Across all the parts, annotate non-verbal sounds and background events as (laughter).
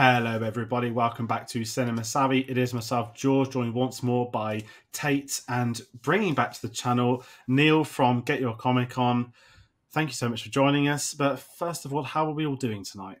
Hello, everybody. Welcome back to Cinema Savvy. It is myself, George, joined once more by Tayte and bringing back to the channel Neil from Get Your Comic On. Thank you so much for joining us. But first of all, how are we all doing tonight?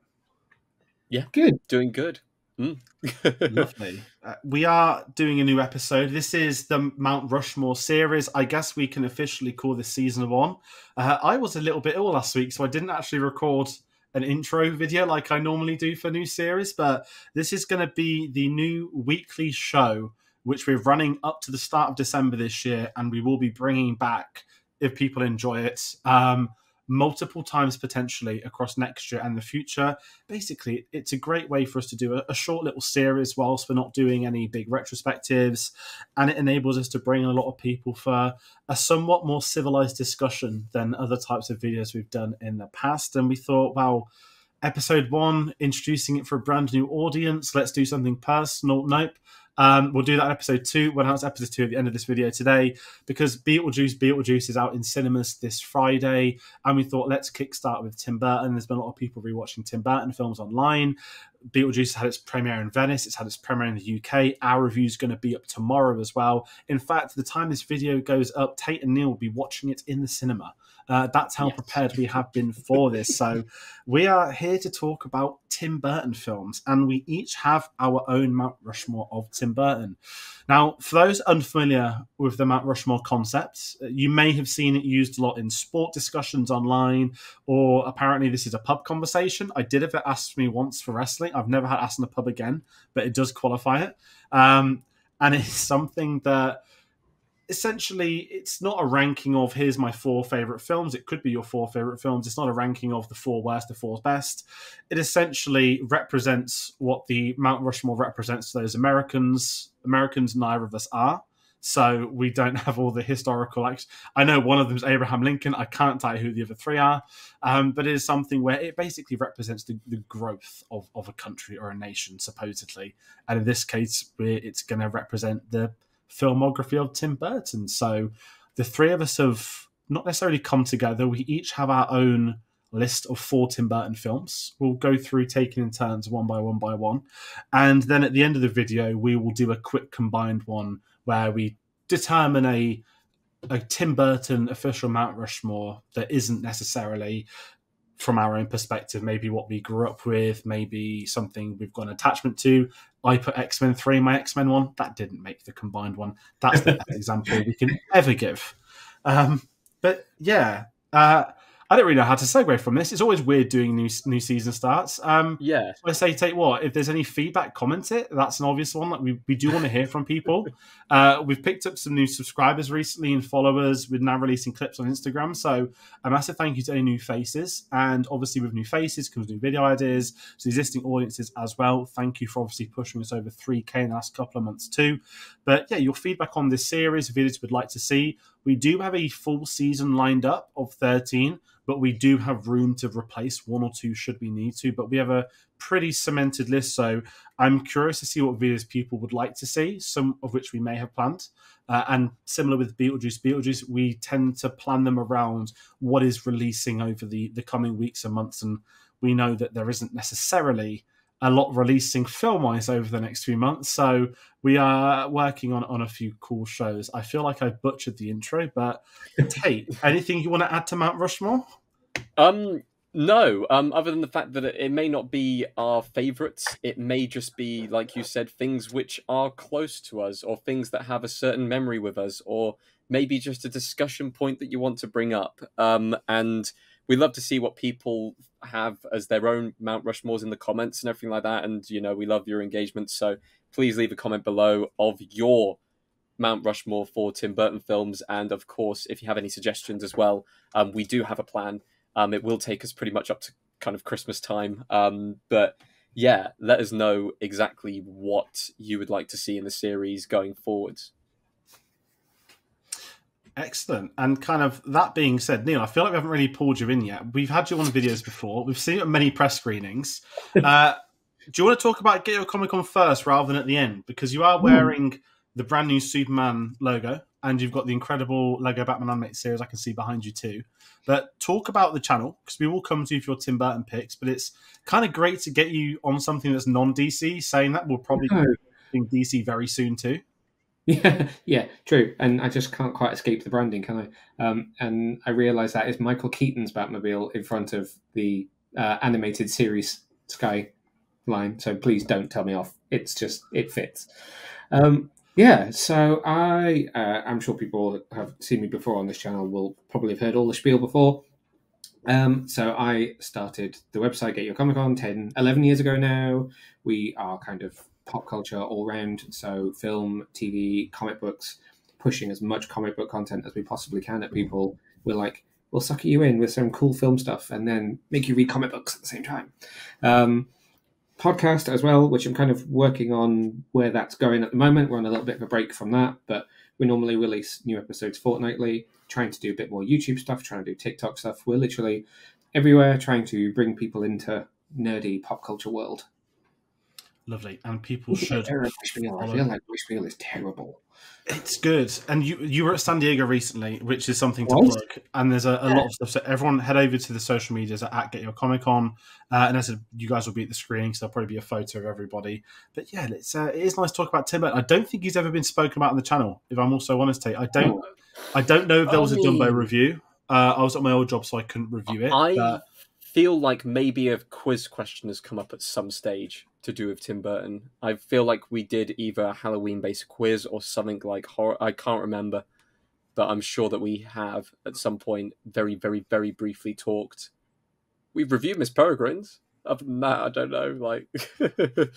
Yeah, Good. doing good. Mm. (laughs) Lovely. Uh, we are doing a new episode. This is the Mount Rushmore series. I guess we can officially call this season one. Uh, I was a little bit ill last week, so I didn't actually record an intro video like I normally do for new series. But this is going to be the new weekly show, which we're running up to the start of December this year, and we will be bringing back if people enjoy it. Um, multiple times potentially across next year and the future. Basically, it's a great way for us to do a, a, short little series whilst we're not doing any big retrospectives, and it enables us to bring a lot of people for a somewhat more civilized discussion than other types of videos we've done in the past. And we thought, well, episode one, introducing it for a brand new audience. Let's do something personal. Nope. Um, we'll do that in episode two. We'll announce episode two at the end of this video today because Beetlejuice, Beetlejuice is out in cinemas this Friday, and we thought let's kickstart with Tim Burton. There's been a lot of people rewatching Tim Burton films online. Beetlejuice had its premiere in Venice. It's had its premiere in the UK. Our review is going to be up tomorrow as well. In fact, the time this video goes up, Tayte and Neil will be watching it in the cinema. Uh, that's how yes. prepared we have been for this. So, (laughs) we are here to talk about Tim Burton films, and we each have our own Mount Rushmore of Tim Burton. Now, for those unfamiliar with the Mount Rushmore concept, you may have seen it used a lot in sport discussions online, or apparently this is a pub conversation. I did have it asked me once for wrestling. I've never had asked in a pub again, but it does qualify it. Um, and (laughs) it's something that essentially it's not a ranking of here's my four favorite films it could be your four favorite films it's not a ranking of the four worst the four best it essentially represents what the mount rushmore represents to those americans americans neither of us are so we don't have all the historical acts. I know one of them is Abraham Lincoln. I can't tell you who the other three are, um, but it is something where it basically represents the, the growth of, of a country or a nation, supposedly. And in this case, it's going to represent the filmography of Tim Burton. So the three of us have not necessarily come together. We each have our own list of four Tim Burton films. We'll go through taking in turns one by one by one. And then at the end of the video, we will do a quick combined one where we determine a a Tim Burton official Mount Rushmore that isn't necessarily from our own perspective, maybe what we grew up with, maybe something we've got an attachment to. I put X Men 3 in my X Men one. That didn't make the combined one. That's the best (laughs) example we can ever give. Um, but yeah, uh, I don't really know how to segue from this. It's always weird doing new new season starts. Um, yeah. So I say, take what? If there's any feedback, comment it. That's an obvious one. Like we, we do want to hear from people. (laughs) Uh, we've picked up some new subscribers recently and followers. We're now releasing clips on Instagram. So a massive thank you to any new faces. And obviously, with new faces comes new video ideas. So existing audiences as well. Thank you for obviously pushing us over 3K in the last couple of months too. But yeah, your feedback on this series, videos we'd like to see. We do have a full season lined up of 13 but we do have room to replace one or two should we need to. But we have a pretty cemented list, so I'm curious to see what videos people would like to see, some of which we may have planned. Uh, and similar with Beetlejuice, Beetlejuice, we tend to plan them around what is releasing over the, the coming weeks and months. And we know that there isn't necessarily a lot releasing film wise over the next few months. So we are working on, on a few cool shows. I feel like I butchered the intro, but Tayte, (laughs) anything you want to add to Mount Rushmore? Um, no, um, other than the fact that it may not be our favourites, it may just be, like you said, things which are close to us, or things that have a certain memory with us, or maybe just a discussion point that you want to bring up. Um, and we love to see what people have as their own Mount Rushmores in the comments and everything like that. And you know, we love your engagement. So please leave a comment below of your Mount Rushmore for Tim Burton films, and of course, if you have any suggestions as well, um, we do have a plan. Um, it will take us pretty much up to kind of Christmas time, um, but yeah, let us know exactly what you would like to see in the series going forwards. Excellent. And kind of that being said, Neil, I feel like we haven't really pulled you in yet. We've had you on videos before. We've seen you at many press screenings. (laughs) Uh, do you want to talk about Get Your Comic On first rather than at the end? Because you are wearing the brand new Superman logo and you've got the incredible Lego Batman animated series I can see behind you too. But talk about the channel because we will come to you for your Tim Burton picks. But it's kind of great to get you on something that's non DC. Saying that we'll probably No. be DC very soon too. Yeah, yeah, true. And I just can't quite escape the branding, can I? Um, and I realise that is Michael Keaton's Batmobile in front of the uh, animated series skyline. So please don't tell me off. It's just it fits. Um, yeah. So I, uh, I'm sure people that have seen me before on this channel will probably have heard all the spiel before. Um, so I started the website Get Your Comic On 10, 11 years ago now. We are kind of pop culture all round. So film, TV, comic books, pushing as much comic book content as we possibly can at people. We're like, we'll sucker you in with some cool film stuff and then make you read comic books at the same time. Um, podcast as well, which I'm kind of working on where that's going at the moment. We're on a little bit of a break from that, but we normally release new episodes fortnightly, trying to do a bit more YouTube stuff, trying to do TikTok stuff. We're literally everywhere trying to bring people into nerdy pop culture world. Lovely, and people should. Terrible spiel. I feel like my spiel is terrible. It's good, and you you were at San Diego recently, which is something to Was? plug. And there's a, a lot of stuff. So everyone head over to the social medias at Get Your Comic On, uh, and as I said, you guys will be at the screening, so there'll probably be a photo of everybody. But yeah, it's uh, it is nice to talk about Tim Burton. I don't think he's ever been spoken about on the channel. If I'm also honest, Tayte, I don't I don't know if there was a Dumbo Oh. review. Uh, I was at my old job, so I couldn't review it. I but- feel like maybe a quiz question has come up at some stage to do with Tim Burton. I feel like we did either a Halloween based quiz or something like horror. I can't remember, but I'm sure that we have at some point very, very, very briefly talked. We've reviewed Miss Peregrine's. Other than that, I don't know. Like, (laughs)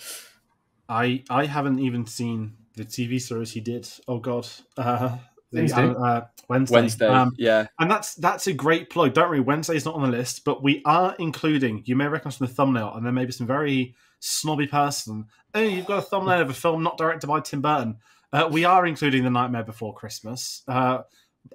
I I haven't even seen the TV series he did. Oh God, uh, the, Wednesday. uh, Wednesday. Wednesday, Um, yeah. and that's that's a great plug. Don't worry, Wednesday's not on the list, but we are including. You may recognize from the thumbnail, and there may be some very snobby person. Oh, you've got a thumbnail of a film not directed by Tim Burton. Uh, we are including The Nightmare Before Christmas. Uh,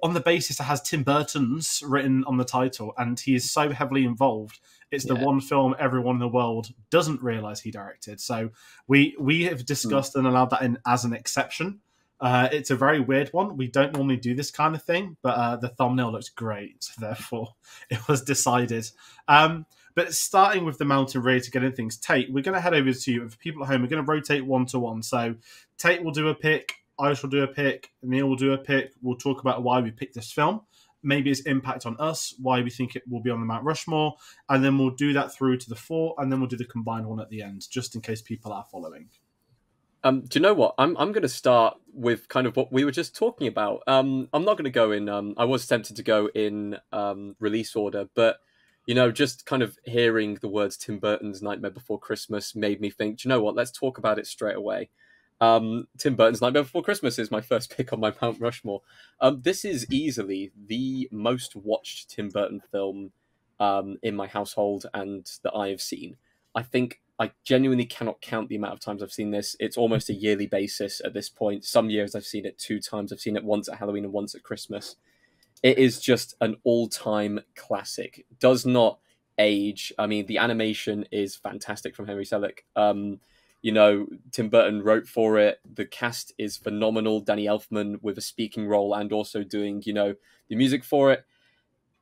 on the basis that has Tim Burton's written on the title, and he is so heavily involved. It's the Yeah. one film everyone in the world doesn't realize he directed. So we we have discussed and allowed that in as an exception. Uh, it's a very weird one. We don't normally do this kind of thing, but uh, the thumbnail looks great, so (laughs) therefore it was decided. Um, but starting with the mountain ready to get in things, Tayte, we're going to head over to you. And For people at home, we're going to rotate one to one. So Tayte will do a pick, I shall do a pick, Neil will do a pick. We'll talk about why we picked this film, maybe its impact on us, why we think it will be on the Mount Rushmore, and then we'll do that through to the four, and then we'll do the combined one at the end, just in case people are following. Um, do you know what? I'm I'm going to start with kind of what we were just talking about. Um, I'm not going to go in. Um, I was tempted to go in um, release order, but you know, just kind of hearing the words Tim Burton's Nightmare Before Christmas made me think. Do you know what? Let's talk about it straight away. Um, Tim Burton's Nightmare Before Christmas is my (laughs) first pick on my Mount Rushmore. Um, this is easily the most watched Tim Burton film um, in my household and that I have seen. I think I genuinely cannot count the amount of times I've seen this. It's almost a yearly basis at this point. Some years I've seen it two times. I've seen it once at Halloween and once at Christmas. It is just an all time classic. Does not age. I mean, the animation is fantastic from Henry Selick. Um, you know, Tim Burton wrote for it. The cast is phenomenal. Danny Elfman with a speaking role and also doing, you know, the music for it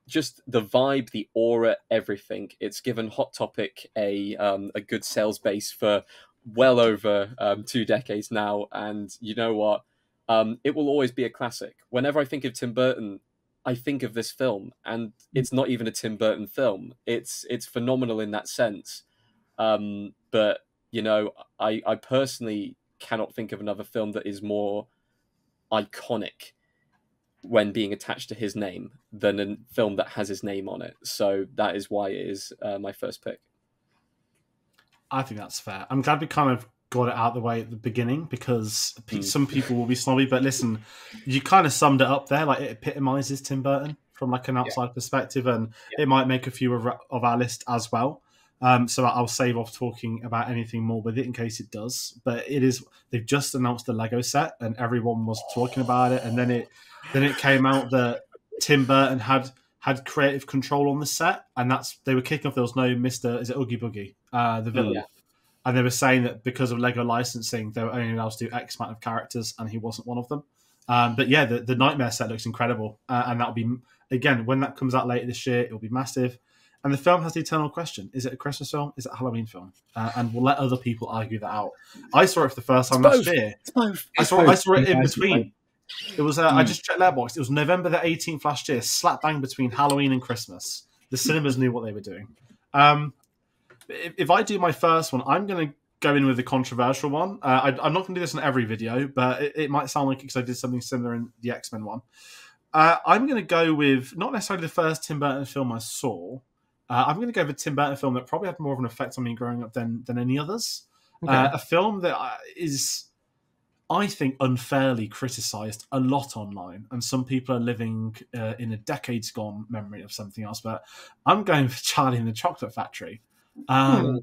just the vibe, the aura, everything. It's given Hot Topic a um, a good sales base for well over um, two decades now, and you know what? Um, it will always be a classic. Whenever I think of Tim Burton, I think of this film, and it's not even a Tim Burton film. It's it's phenomenal in that sense, um, but you know, I I personally cannot think of another film that is more iconic when being attached to his name than a film that has his name on it. So that is why it is uh, my first pick. I think that's fair. I'm glad we kind of got it out of the way at the beginning because Mm. some people will be snobby, but listen, you kind of summed it up there. Like it epitomizes Tim Burton from like an outside perspective, and it might make a few of, of our list as well. Um, so I'll save off talking about anything more with it in case it does. But it is they've just announced the Lego set, and everyone was talking about it, and then it then it came out that Tim Burton had had creative control on the set, and that's they were kicking off. There was no Mister is it Oogie Boogie, uh, the villain, Yeah. And they were saying that because of Lego licensing, they were only allowed to do X amount of characters, and he wasn't one of them. Um, but yeah, the, the Nightmare set looks incredible, uh, and that'll be again when that comes out later this year. It'll be massive. And the film has the eternal question: Is it a Christmas film? Is it a Halloween film? Uh, and we'll let other people argue that out. I saw it for the first time It's last both. year. It's both. I saw, I saw it in between. It was. Uh, I Mm. just checked Letterboxd. It was November the eighteenth last year, slap bang between Halloween and Christmas. The cinemas knew what they were doing. Um, if, if I do my first one, I'm going to go in with a controversial one. Uh, I, I'm not going to do this in every video, but it, it might sound like it because I did something similar in the X Men one. Uh, I'm going to go with not necessarily the first Tim Burton film I saw. Uh, I'm going to go with a Tim Burton film that probably had more of an effect on me growing up than than any others. Okay. Uh, a film that uh, I think, unfairly criticised a lot online, and some people are living uh, in a decades gone memory of something else. But I'm going for Charlie and the Chocolate Factory. Um, Hmm.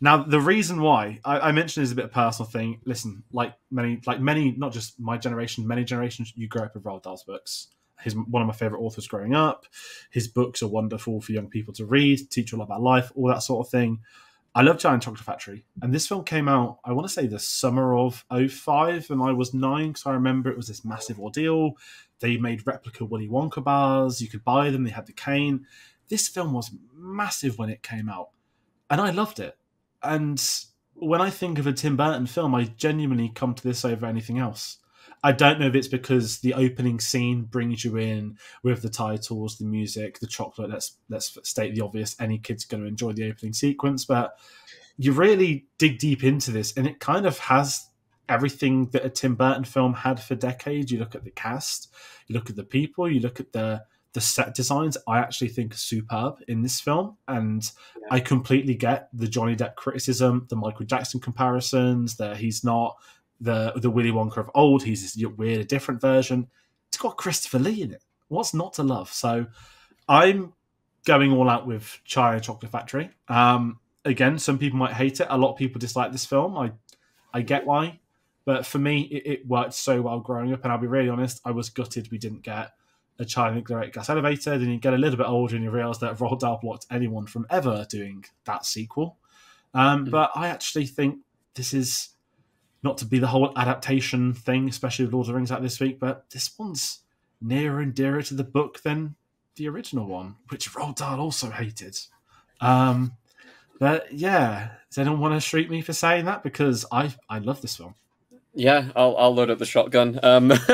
Now, the reason why I, I mentioned is a bit of a personal thing. Listen, like many, like many, not just my generation, many generations, you grew up with Roald Dahl's books. He's one of my favorite authors growing up. His books are wonderful for young people to read, teach you a lot about life, all that sort of thing. I love Giant Chocolate Factory, and this film came out. I want to say the summer of 05, and I was nine because I remember it was this massive ordeal. They made replica Willy Wonka bars. You could buy them. They had the cane. This film was massive when it came out, and I loved it. And when I think of a Tim Burton film, I genuinely come to this over anything else. I don't know if it's because the opening scene brings you in with the titles, the music, the chocolate. Let's let's state the obvious. Any kid's going to enjoy the opening sequence, but you really dig deep into this, and it kind of has everything that a Tim Burton film had for decades. You look at the cast, you look at the people, you look at the the set designs. I actually think are superb in this film, and I completely get the Johnny Depp criticism, the Michael Jackson comparisons. That he's not the the Willy Wonka of old. He's this weird, a different version. It's got Christopher Lee in it. What's not to love? So I'm going all out with and Chocolate Factory. Um, again, some people might hate it. A lot of people dislike this film. I I get why, but for me, it, it worked so well growing up. And I'll be really honest, I was gutted we didn't get a and the Great Glass Elevator. Then you get a little bit older and you realise that Roald Dahl blocked anyone from ever doing that sequel. Um, Mhm. But I actually think this is not to be the whole adaptation thing, especially with Lord of the Rings out this week, but this one's nearer and dearer to the book than the original one, which Roald Dahl also hated. Um, but yeah, does anyone want to shoot me for saying that? Because I I love this film. Yeah, I'll I'll load up the shotgun. Um, (laughs)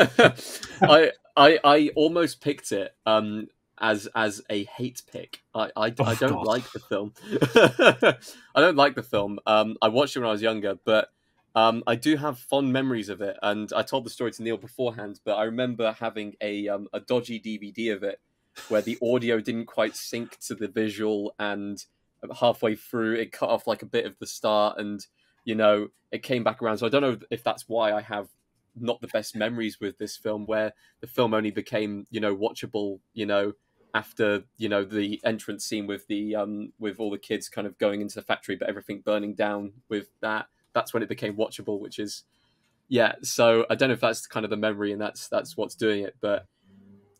I I I almost picked it um as as a hate pick. I I, Oh, I don't God. like the film. (laughs) I don't like the film. Um, I watched it when I was younger, but um, I do have fond memories of it. And I told the story to Neil beforehand, but I remember having a um a dodgy DVD of it where the audio didn't quite sync to the visual, and halfway through it cut off like a bit of the start and you know it came back around so i don't know if that's why i have not the best memories with this film where the film only became you know watchable you know after you know the entrance scene with the um with all the kids kind of going into the factory but everything burning down with that that's when it became watchable which is yeah so i don't know if that's kind of the memory and that's that's what's doing it but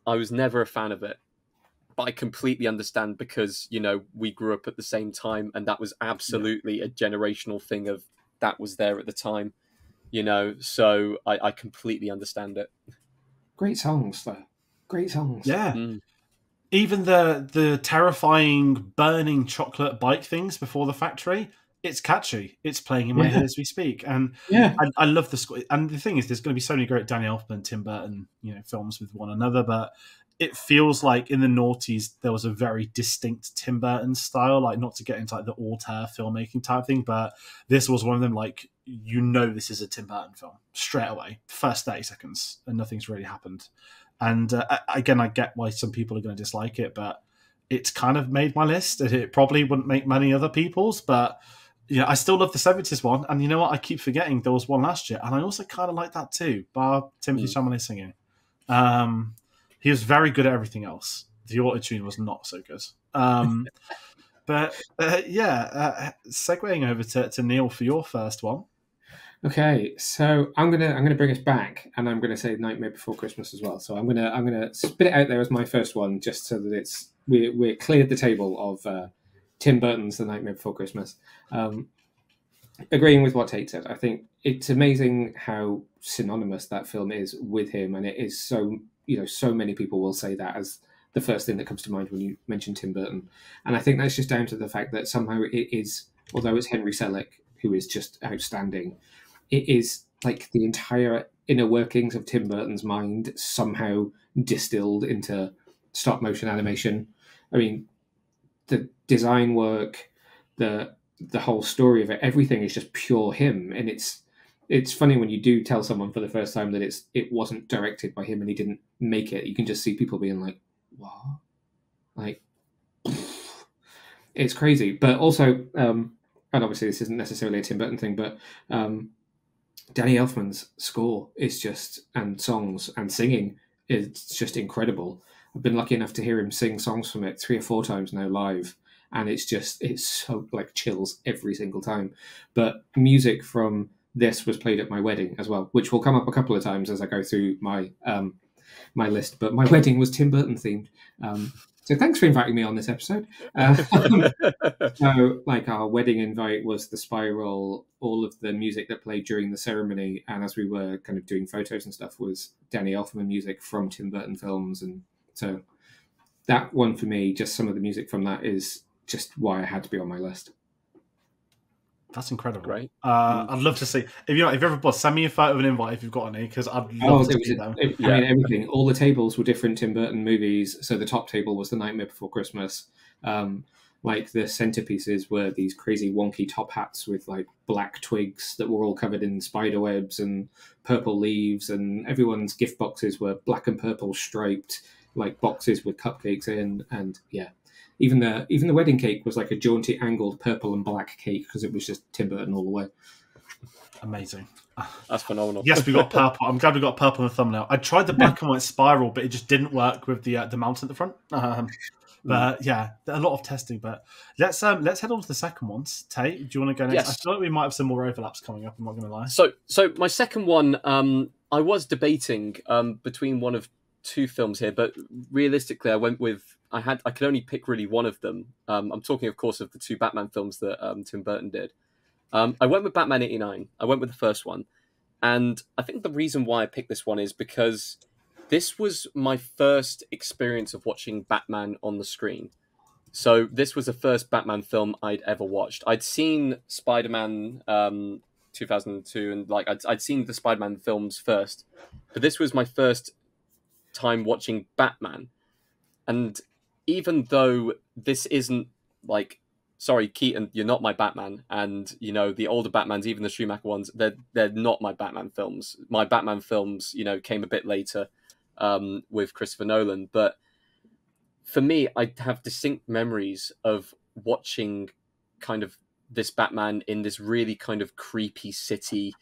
i was never a fan of it. But I completely understand because you know we grew up at the same time, and that was absolutely a generational thing of that was there at the time, you know. So I, I completely understand it. Great songs, though. Great songs. Yeah. Mm. Even the the terrifying burning chocolate bike things before the factory, it's catchy. It's playing in my Yeah. head as we speak, and Yeah. I, I love the score. And the thing is, there's going to be so many great Danny Elfman, Tim Burton, you know, films with one another, but it feels like in the noughties there was a very distinct Tim Burton style. Like not to get into like the auteur filmmaking type thing, but this was one of them. Like you know, this is a Tim Burton film straight away, first thirty seconds, and nothing's really happened. And uh, again, I get why some people are going to dislike it, but it's kind of made my list. It probably wouldn't make many other people's, but yeah, I still love the seventies one, and you know what? I keep forgetting there was one last year, and I also kind of like that too. Bar Timothy Mm. Chalamet singing. Um, he was very good at everything else. The auto tune was not so good. Um, (laughs) but uh, yeah, uh, segueing over to, to Neil for your first one. Okay, so I'm gonna I'm gonna bring us back, and I'm gonna say Nightmare Before Christmas as well. So I'm gonna I'm gonna spit it out there as my first one, just so that it's we we cleared the table of uh, Tim Burton's The Nightmare Before Christmas. Um, agreeing with what Tayte said. I think it's amazing how synonymous that film is with him, and it is so you know so many people will say that as the first thing that comes to mind when you mention Tim Burton, and I think that's just down to the fact that somehow it is, although it's Henry Selick who is just outstanding, it is like the entire inner workings of Tim Burton's mind somehow distilled into stop motion animation. I mean, the design work, the the whole story of it, everything is just pure him, and it's it's funny when you do tell someone for the first time that it's it wasn't directed by him and he didn't make it. You can just see people being like, "What?" Like, it's crazy. But also, um, and obviously this isn't necessarily a Tim Burton thing, but um, Danny Elfman's score is just and songs and singing it's just incredible. I've been lucky enough to hear him sing songs from it three or four times now live, and it's just it's so like chills every single time. But music from this was played at my wedding as well, which will come up a couple of times as I go through my um, my list. But my wedding was Tim Burton themed. Um, so thanks for inviting me on this episode. Uh, (laughs) so, like our wedding invite was the spiral, all of the music that played during the ceremony, and as we were kind of doing photos and stuff, was Danny Elfman music from Tim Burton films, and so that one for me, just some of the music from that is just why I had to be on my list. That's incredible. Right. Uh, I'd love to see if you if you ever bought send me a photo of an invite if you've got any because I'd Oh, love it to was, see them. it- Yeah. I mean, everything. All the tables were different Tim Burton movies. So the top table was The Nightmare Before Christmas. Um, like the centerpieces were these crazy wonky top hats with like black twigs that were all covered in spider webs and purple leaves, and everyone's gift boxes were black and purple striped, like boxes with cupcakes in, and yeah. Even the even the wedding cake was like a jaunty angled purple and black cake because it was just Tim Burton all the way. Amazing. That's phenomenal. Yes, we got (laughs) purple. I'm glad we got purple in the thumbnail. I tried the black and white spiral, but it just didn't work with the uh, the mount at the front. Um, but yeah, a lot of testing. But let's um let's head on to the second ones. Tayte, do you want to go next? Yes. I feel like we might have some more overlaps coming up. I'm not going to lie. So, so my second one, um, I was debating um, between one of two films here, but realistically, I went with I had I could only pick really one of them. Um, I'm talking, of course, of the two Batman films that um, Tim Burton did. Um, I went with Batman '89. I went with the first one, and I think the reason why I picked this one is because this was my first experience of watching Batman on the screen. So this was the first Batman film I'd ever watched. I'd seen Spider Man um, 2002 and like I'd, I'd seen the spider-man films first but this was my first time watching batman. And even though this isn't like sorry keaton you're not my batman and you know the older batmans even the schumacher ones they're they're not my batman films. My batman films you know came a bit later um, with christopher nolan. But for me i have distinct memories of watching kind of this Batman in this really kind of creepy city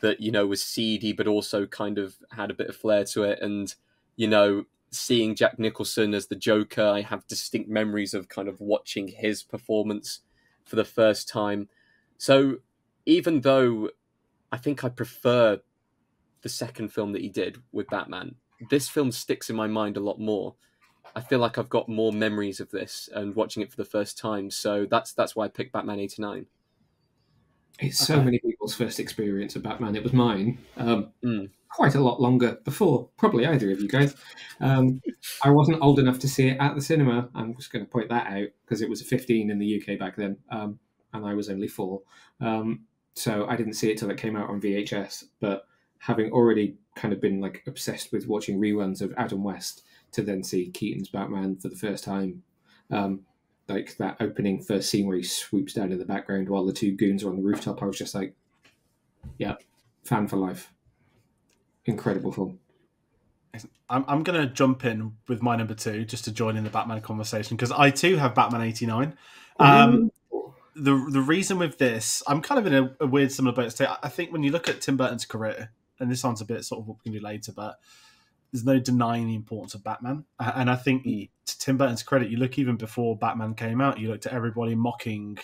that you know was seedy but also kind of had a bit of flair to it. And you know seeing Jack Nicholson as the Joker I have distinct memories of kind of watching his performance for the first time so even though I think I prefer the second film that he did with Batman this film sticks in my mind a lot more I feel like I've got more memories of this and watching it for the first time. So that's that's why I picked Batman eighty nine. It's so many people's first experience of Batman. It was mine. Um, Mm. Quite a lot longer before, probably either of you guys. Um, I wasn't old enough to see it at the cinema. I'm just going to point that out because it was a 15 in the UK back then, um, and I was only four. Um, so I didn't see it till it came out on VHS. But having already kind of been like obsessed with watching reruns of Adam West, to then see Keaton's Batman for the first time, um, like that opening first scene where he swoops down in the background while the two goons are on the rooftop, I was just like, yeah, fan for life. Incredible film. I'm, I'm going to jump in with my number two just to join in the Batman conversation because I too have Batman 89. Um, the the reason with this, I'm kind of in a, a weird similar boat. State. I think when you look at Tim Burton's career, and this sounds a bit sort of what we can do later, but there's no denying the importance of Batman. And I think Mm. to Tim Burton's credit, you look even before Batman came out, you looked at everybody mocking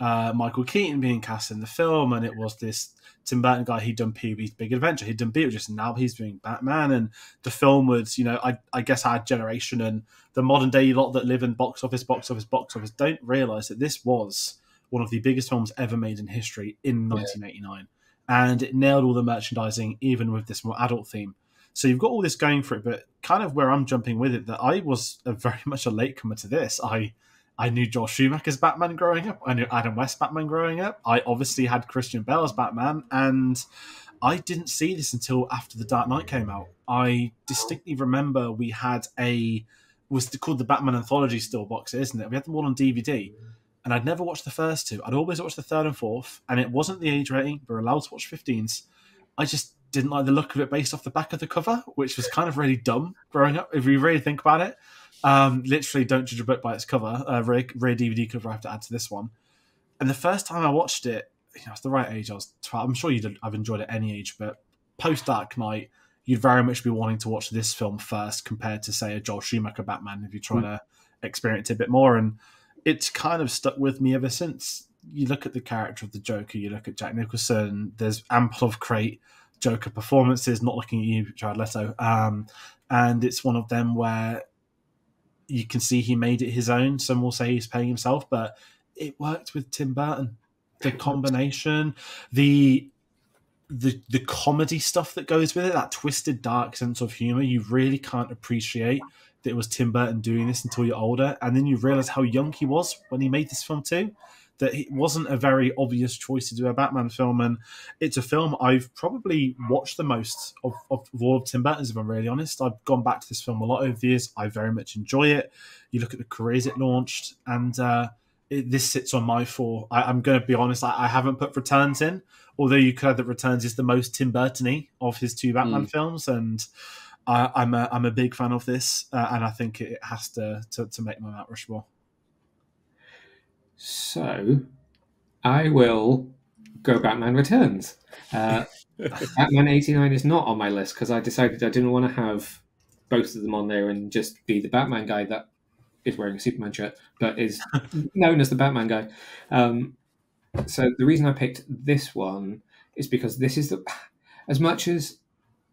uh, Michael Keaton being cast in the film, and it was this Tim Burton guy. He'd done Pee Wee's Big Adventure, he'd done Beetlejuice, and now he's doing Batman. And the film was, you know, I, I guess our generation and the modern day lot that live in box office, box office, box office don't realize that this was one of the biggest films ever made in history in 1989, and it nailed all the merchandising, even with this more adult theme. So you've got all this going for it, but kind of where I'm jumping with it, that I was a very (laughs) much a latecomer to this. I I knew Joel Schumacher's Batman growing up. I knew Adam West Batman growing up. I obviously had Christian Bale's Batman, and I didn't see this until after The Dark Knight came out. I distinctly remember we had a was called the Batman Anthology still box, isn't it? We had them all on DVD, and I'd never watched the first two. I'd always watched the third and fourth, and it wasn't the age rating. We are allowed to watch 15s. I just didn't like the look of it based off the back of the cover, which was kind of really dumb growing up. If you really think about it, um, literally don't judge a book by its cover. Uh, rare, rare DVD cover I have to add to this one. And the first time I watched it, you know, it's the right age. I was 12. I'm sure you'd I've enjoyed it any age, but post Dark Knight, you'd very much be wanting to watch this film first compared to say a Joel Schumacher Batman if you're trying mm. to experience it a bit more. And it's kind of stuck with me ever since. You look at the character of the Joker, you look at Jack Nicholson. There's ample of great Joker performances. Not looking at you, Jared Leto, um, and it's one of them where you can see he made it his own. Some will say he's paying himself, but it worked with Tim Burton. The (laughs) combination, the the the comedy stuff that goes with it, that twisted, dark sense of humor, you really can't appreciate that it was Tim Burton doing this until you're older, and then you realize how young he was when he made this film too. That it wasn't a very obvious choice to do a Batman film, and it's a film I've probably watched the most of, of, of all of Tim Burton's. If I'm really honest, I've gone back to this film a lot over the years. I very much enjoy it. You look at the careers it launched, and uh, it, this sits on my four. I, am going to be honest. I, I, haven't put Returns in, although you could have that Returns is the most Tim Burtony of his two Batman mm. films, and I, am a I'm a big fan of this, uh, and I think it has to, to to make my Mount Rushmore. So, I will go Batman Returns. Uh, (laughs) Batman '89 is not on my list because I decided I didn't want to have both of them on there and just be the Batman guy that is wearing a Superman shirt, but is (laughs) known as the Batman guy. Um, so the reason I picked this one is because this is the as much as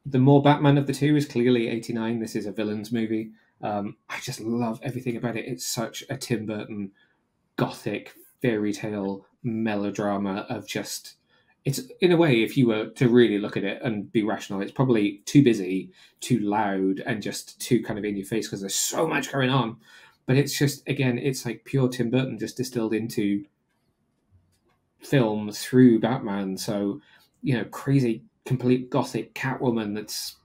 the more Batman of the two is clearly eighty nine. This is a villains movie. Um, I just love everything about it. It's such a Tim Burton gothic fairy tale melodrama of just it's in a way if you were to really look at it and be rational it's probably too busy too loud and just too kind of in your face because there's so much going on but it's just again, it's like pure Tim Burton just distilled into film through Batman. So you know, crazy, complete gothic Catwoman that's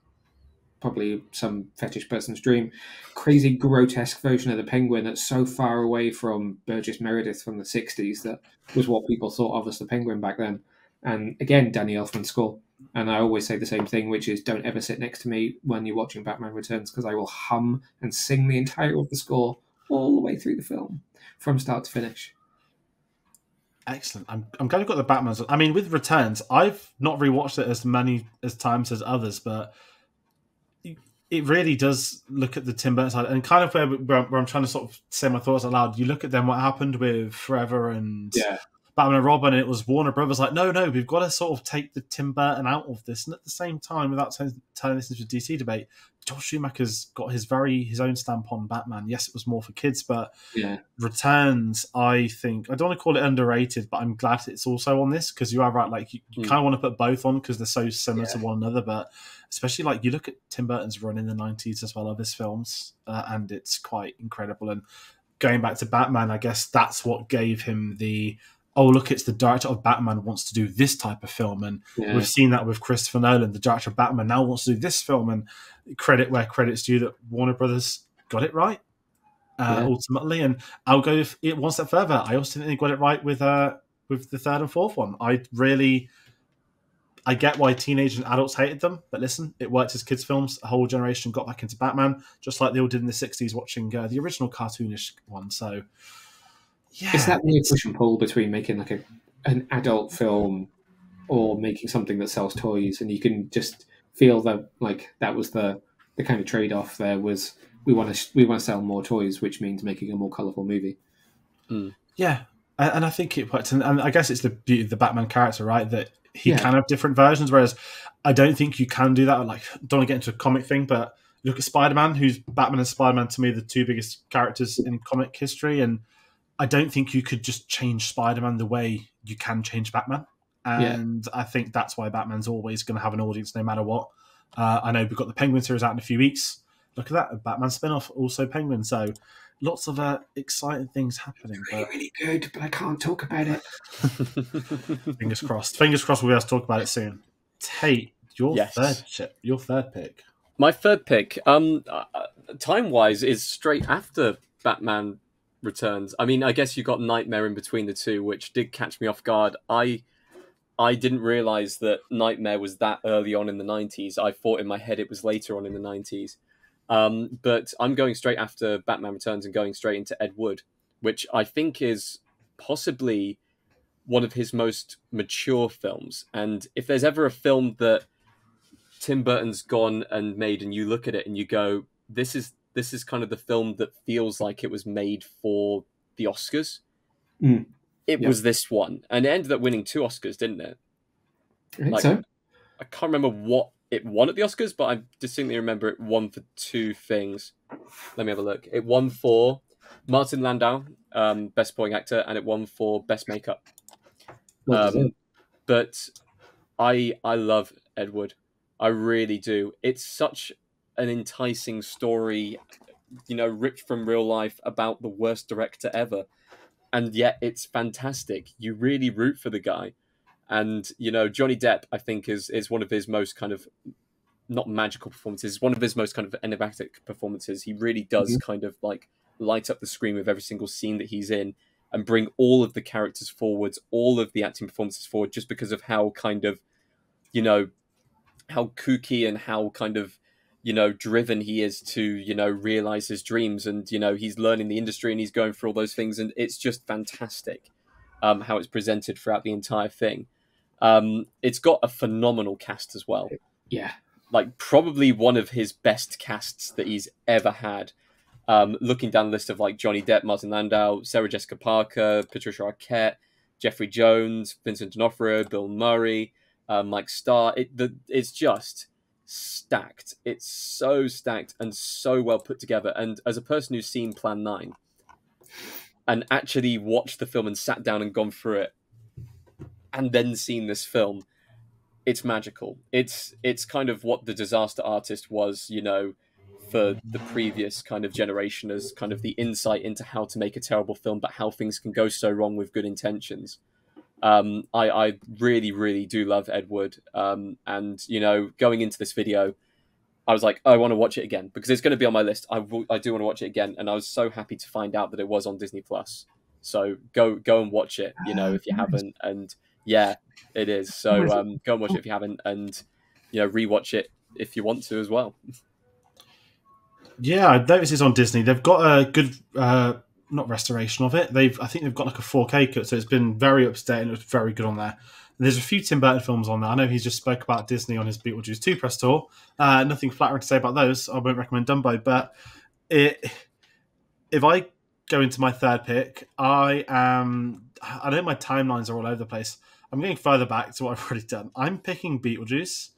probably some fetish person's dream. Crazy, grotesque version of the Penguin that's so far away from Burgess Meredith from the '60s that was what people thought of as the Penguin back then. And again, Danny Elfman's score. And I always say the same thing, which is don't ever sit next to me when you're watching Batman Returns because I will hum and sing the entire of the score all the way through the film from start to finish. Excellent. I'm, I'm glad you got the Batman. I mean, with Returns, I've not rewatched it as many as times as others, but it really does look at the Tim Burton side and kind of where, where, I'm trying to sort of say my thoughts aloud. You look at them, what happened with Forever and yeah. Batman and Robin, and it was Warner Brothers like, no, no, we've got to sort of take the Tim Burton out of this. And at the same time, without turning this into a DC debate, Joel Schumacher's got his very his own stamp on Batman. Yes, it was more for kids, but yeah. Returns, I think I don't want to call it underrated, but I'm glad it's also on this because you are right. Like you, you mm. kind of want to put both on because they're so similar yeah. to one another. But especially like you look at Tim Burton's run in the '90s as well of his films, uh, and it's quite incredible. And going back to Batman, I guess that's what gave him the oh look it's the director of batman wants to do this type of film and yeah. we've seen that with christopher nolan the director of batman now wants to do this film and credit where credit's due that warner brothers got it right uh, yeah. ultimately and i'll go it one step further i also think they got it right with uh with the third and fourth one i really I get why teenagers and adults hated them, but listen, it worked as kids' films. A whole generation got back into Batman, just like they all did in the '60s, watching uh, the original cartoonish one. So, yeah, it's that weird push and pull between making like a an adult film or making something that sells toys, and you can just feel that like that was the the kind of trade off. There was we want to we want to sell more toys, which means making a more colorful movie. Mm. Yeah, and I think it worked, and I guess it's the beauty of the Batman character, right? That he yeah. can have different versions, whereas I don't think you can do that. Like, don't want to get into a comic thing, but look at Spider Man, who's Batman and Spider Man to me the two biggest characters in comic history, and I don't think you could just change Spider Man the way you can change Batman. And yeah. I think that's why Batman's always going to have an audience no matter what. Uh, I know we've got the Penguin series out in a few weeks. Look at that, a Batman spin off, also Penguin. So lots of uh, exciting things happening. It's really, but... really good, but I can't talk about it. (laughs) Fingers crossed. Fingers crossed we'll be able to talk about it soon. Tayte, your yes. third chip, your third pick. My third pick, um, uh, time wise, is straight after Batman Returns. I mean, I guess you got Nightmare in between the two, which did catch me off guard. I I didn't realize that Nightmare was that early on in the 90s. I thought in my head it was later on in the 90s. Um, but I'm going straight after Batman Returns and going straight into Ed Wood, which I think is possibly one of his most mature films. And if there's ever a film that Tim Burton's gone and made, and you look at it and you go, "This is this is kind of the film that feels like it was made for the Oscars." Mm. It was this one, and it ended up winning two Oscars, didn't it? I like, so. I can't remember what it won at the Oscars, but I distinctly remember it won for two things. Let me have a look. It won for Martin Landau, um, Best Supporting Actor, and it won for Best Makeup. Um, but I I love Ed Wood. I really do. It's such an enticing story, you know, ripped from real life about the worst director ever. And yet it's fantastic. You really root for the guy. And, you know, Johnny Depp, I think, is is one of his most kind of not magical performances, one of his most kind of enigmatic performances. He really does mm-hmm. kind of like light up the screen with every single scene that he's in and bring all of the characters forwards, all of the acting performances forward, just because of how kind of, you know, how kooky and how kind of, you know, driven he is to, you know, realize his dreams. And, you know, he's learning the industry and he's going through all those things. And it's just fantastic um, how it's presented throughout the entire thing. Um, it's got a phenomenal cast as well. Yeah. Like, probably one of his best casts that he's ever had. Um, looking down the list of like Johnny Depp, Martin Landau, Sarah Jessica Parker, Patricia Arquette, Jeffrey Jones, Vincent D'Onofrio, Bill Murray, uh, Mike Starr. It, the, it's just stacked. It's so stacked and so well put together. And as a person who's seen Plan 9 and actually watched the film and sat down and gone through it and then seen this film, it's magical. It's it's kind of what the disaster artist was, you know, for the previous kind of generation as kind of the insight into how to make a terrible film, but how things can go so wrong with good intentions. Um, I, I really, really do love Ed Wood. Um, and, you know, going into this video, I was like, oh, I want to watch it again because it's going to be on my list. I, w- I do want to watch it again. And I was so happy to find out that it was on Disney Plus. So go go and watch it, you know, if you (sighs) haven't. And yeah, it is. So um, go and watch it if you haven't, and you know, rewatch it if you want to as well. Yeah, I noticed it's on Disney. They've got a good, uh, not restoration of it. They've, I think they've got like a 4K cut, so it's been very up to date and it's very good on there. There's a few Tim Burton films on there. I know he's just spoke about Disney on his Beetlejuice 2 press tour. Uh, nothing flattering to say about those. I won't recommend Dumbo, but it, if I go into my third pick, I am. I know my timelines are all over the place. I'm getting further back to what I've (laughs) already done. I'm picking Beetlejuice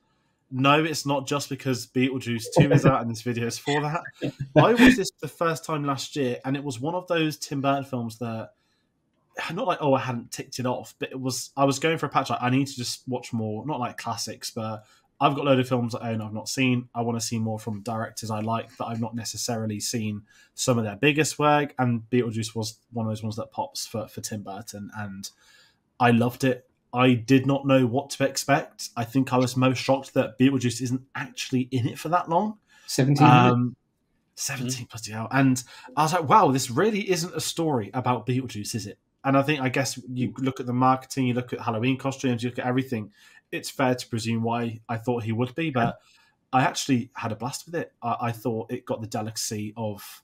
no, it's not just because Beetlejuice 2 is out and this video is for that. I watched this the first time last year, and it was one of those Tim Burton films that not like oh I hadn't ticked it off, but it was I was going for a patch like I need to just watch more, not like classics, but I've got a load of films I own I've not seen. I want to see more from directors I like that I've not necessarily seen some of their biggest work, and Beetlejuice was one of those ones that pops for, for Tim Burton, and I loved it. I did not know what to expect. I think I was most shocked that Beetlejuice isn't actually in it for that long. 17 um, 17 plus hell. And I was like, wow, this really isn't a story about Beetlejuice, is it? And I think, I guess you look at the marketing, you look at Halloween costumes, you look at everything. It's fair to presume why I thought he would be, but I actually had a blast with it. I, I thought it got the delicacy of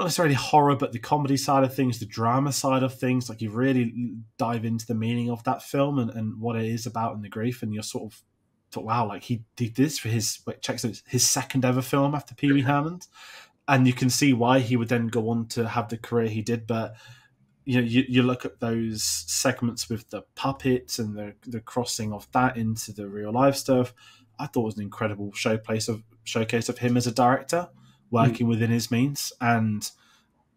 not necessarily horror, but the comedy side of things, the drama side of things. Like you really dive into the meaning of that film and, and what it is about and the grief, and you're sort of thought, wow, like he did this for his wait, checks his second ever film after Pee Wee Herman, and you can see why he would then go on to have the career he did. But you know, you, you look at those segments with the puppets and the the crossing of that into the real life stuff. I thought it was an incredible showplace of showcase of him as a director working mm. within his means. And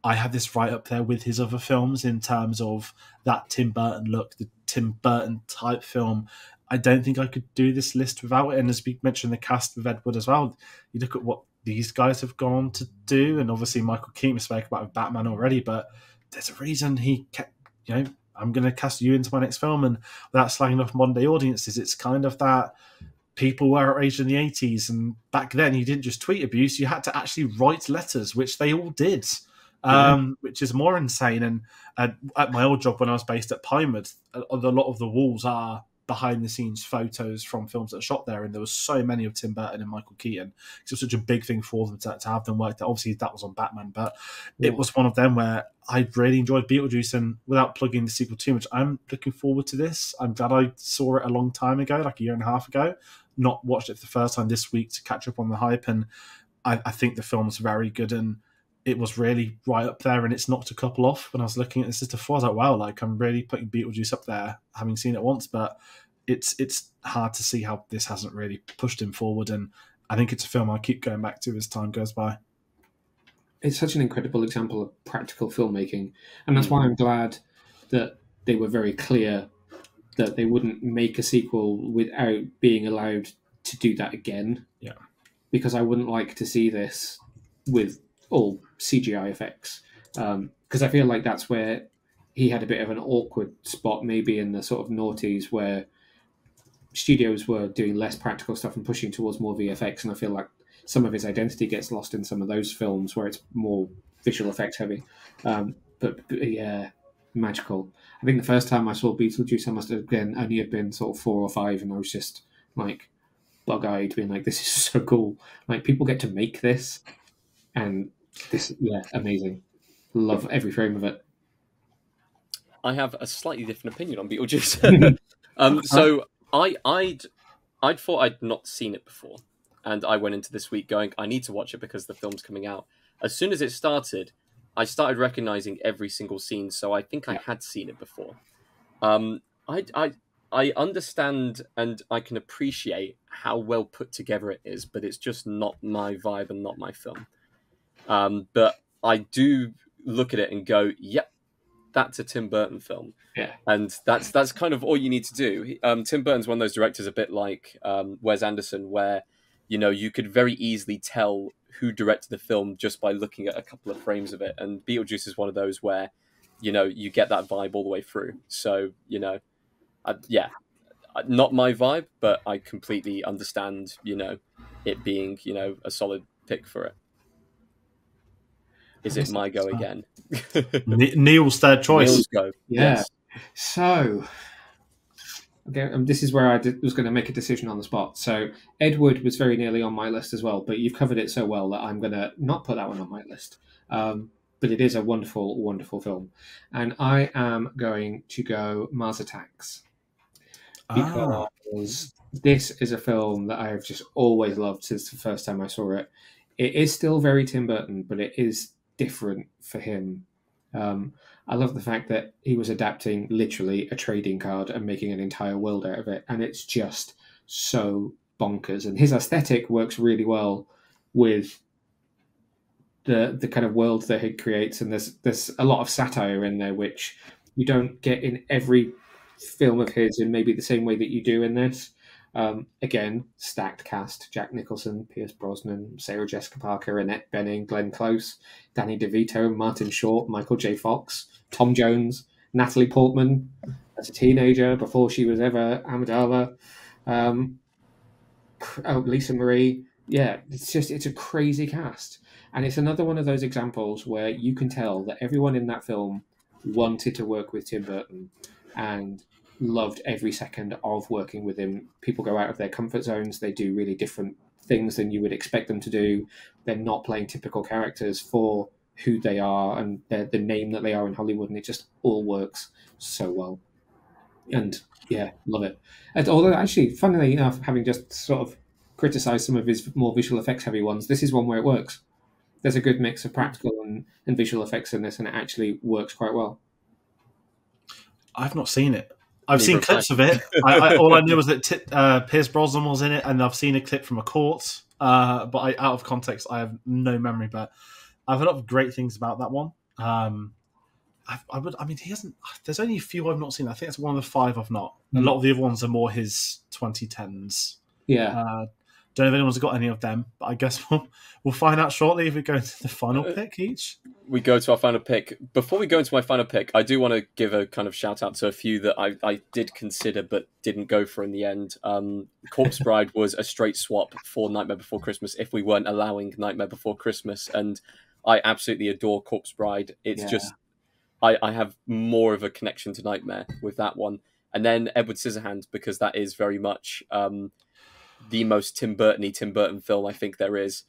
I have this right up there with his other films in terms of that Tim Burton look, the Tim Burton type film. I don't think I could do this list without it. And as we mentioned, the cast with Edward as well. You look at what these guys have gone to do, and obviously Michael Keaton spoke about Batman already, but there's a reason he kept, you know, I'm going to cast you into my next film, and without slagging off modern day audiences, it's kind of that people were outraged in the 80s, and back then you didn't just tweet abuse, you had to actually write letters, which they all did. Um, which is more insane. And uh, at my old job, when I was based at Pinewood, a, a lot of the walls are behind the scenes photos from films that are shot there, and there was so many of Tim Burton and Michael Keaton. It was such a big thing for them to, to have them work. There. Obviously, that was on Batman, but Yeah. it was one of them where I really enjoyed Beetlejuice. And without plugging the sequel too much, I'm looking forward to this. I'm glad I saw it a long time ago, like a year and a half ago. Not watched it for the first time this week to catch up on the hype, and I, I think the film's very good and it was really right up there and it's knocked a couple off when I was looking at this just before. I was like, wow, like I'm really putting Beetlejuice up there, having seen it once, but it's it's hard to see how this hasn't really pushed him forward and I think it's a film I'll keep going back to as time goes by. it's such an incredible example of practical filmmaking, and that's hmm. why I'm glad that they were very clear that they wouldn't make a sequel without being allowed to do that again. Yeah. because I wouldn't like to see this with all CGI effects, because I feel like that's where he had a bit of an awkward spot, maybe in the sort of noughties where studios were doing less practical stuff and pushing towards more VFX, and I feel like some of his identity gets lost in some of those films where it's more visual effects heavy. Um, but, but yeah, magical. I think the first time I saw Beetlejuice, I must have been only have been sort of four or five, and I was just like bug eyed, being like, "This is (laughs) so cool! Like people get to make this, and this, yeah, amazing. Love every frame of it." I have a slightly different opinion on Beetlejuice. (laughs) um, so I, I'd, I'd thought I'd not seen it before, and I went into this week going, I need to watch it because the film's coming out. As soon as it started, I started recognizing every single scene, so I think I had seen it before. Um, I, I, I understand and I can appreciate how well put together it is, but it's just not my vibe and not my film. Um, but I do look at it and go, yep, that's a Tim Burton film. Yeah. And that's that's kind of all you need to do. Um, Tim Burton's one of those directors, a bit like um, Wes Anderson, where you know you could very easily tell who directed the film just by looking at a couple of frames of it. And Beetlejuice is one of those where you know you get that vibe all the way through. So you know, I, yeah, Uh, not my vibe, but I completely understand. You know, it being you know a solid pick for it. Is it my go that's again? (laughs) Neil's third choice. Neil's go. Yeah. Yes. So, okay, um, this is where I did, was going to make a decision on the spot. So, Edward was very nearly on my list as well, but you've covered it so well that I'm going to not put that one on my list. Um, but it is a wonderful, wonderful film, and I am going to go Mars Attacks Ah, because this is a film that I have just always loved since the first time I saw it. It is still very Tim Burton, but it is different for him. Um, I love the fact that he was adapting literally a trading card and making an entire world out of it, and it's just so bonkers. And his aesthetic works really well with the the kind of world that he creates, and there's there's a lot of satire in there which you don't get in every film of his in maybe the same way that you do in this. Um, again, stacked cast: Jack Nicholson, Pierce Brosnan, Sarah Jessica Parker, Annette Bening, Glenn Close, Danny DeVito, Martin Short, Michael J. Fox, Tom Jones, Natalie Portman as a teenager before she was ever Amidala. Um, oh, Lisa Marie. Yeah, it's just it's a crazy cast, and it's another one of those examples where you can tell that everyone in that film wanted to work with Tim Burton and loved every second of working with him. People go out of their comfort zones. They do really different things than you would expect them to do. They're not playing typical characters for who they are and the the name that they are in Hollywood, and it just all works so well. And yeah, love it. And although actually, funnily enough, having just sort of criticized some of his more visual effects heavy ones, this is one where it works. There's a good mix of practical and, and visual effects in this, and it actually works quite well. I've not seen it. I've Neither seen clips I. of it. I, I, all I knew was that T- uh, Pierce Brosnan was in it, and I've seen a clip from a court. Uh, but I, out of context, I have no memory. But I've heard a lot of great things about that one. Um, I, I would. I mean, he hasn't. There's only a few I've not seen. I think it's one of the five I've not. A Mm. lot of the other ones are more his 2010s. Yeah. Uh, don't know if anyone's got any of them, but I guess (laughs) we'll we'll find out shortly if we go into the final Uh, pick each. we go to our final pick. Before we go into my final pick, I do want to give a kind of shout out to a few that I, I did consider but didn't go for in the end. Um, Corpse (laughs) Bride was a straight swap for Nightmare Before Christmas if we weren't allowing Nightmare Before Christmas, and I absolutely adore Corpse Bride. It's Yeah. just I, I have more of a connection to Nightmare with that one, and then Edward Scissorhands because that is very much um, the most Tim Burton-y Tim Burton film I think there is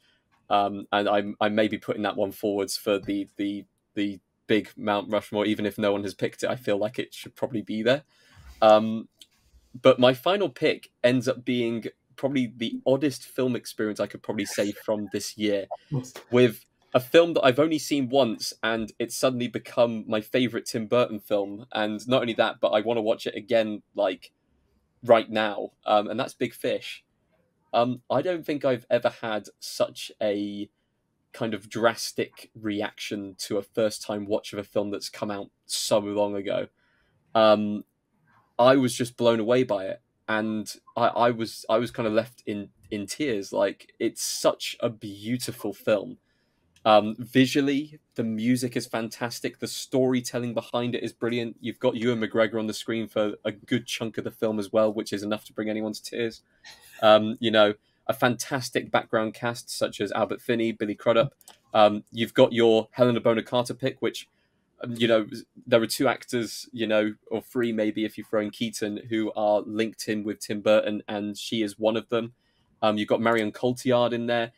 um, and I I may be putting that one forwards for the the the big Mount Rushmore, even if no one has picked it. I feel like it should probably be there. Um, but my final pick ends up being probably the oddest film experience I could probably say from this year, (laughs) with a film that I've only seen once, and it's suddenly become my favorite Tim Burton film. And not only that, but I want to watch it again, like right now. Um, and that's Big Fish. Um, I don't think I've ever had such a kind of drastic reaction to a first time watch of a film that's come out so long ago. Um, I was just blown away by it, and I, I was I was kind of left in in tears. Like it's such a beautiful film. Um, visually, the music is fantastic. The storytelling behind it is brilliant. You've got Ewan McGregor on the screen for a good chunk of the film as well, which is enough to bring anyone to tears. Um, you know, a fantastic background cast such as Albert Finney, Billy Crudup. Um, you've got your Helena Bonham Carter pick, which um, you know there are two actors, you know, or three maybe if you throw in Keaton, who are linked in with Tim Burton, and she is one of them. Um, you've got Marion Cotillard in there.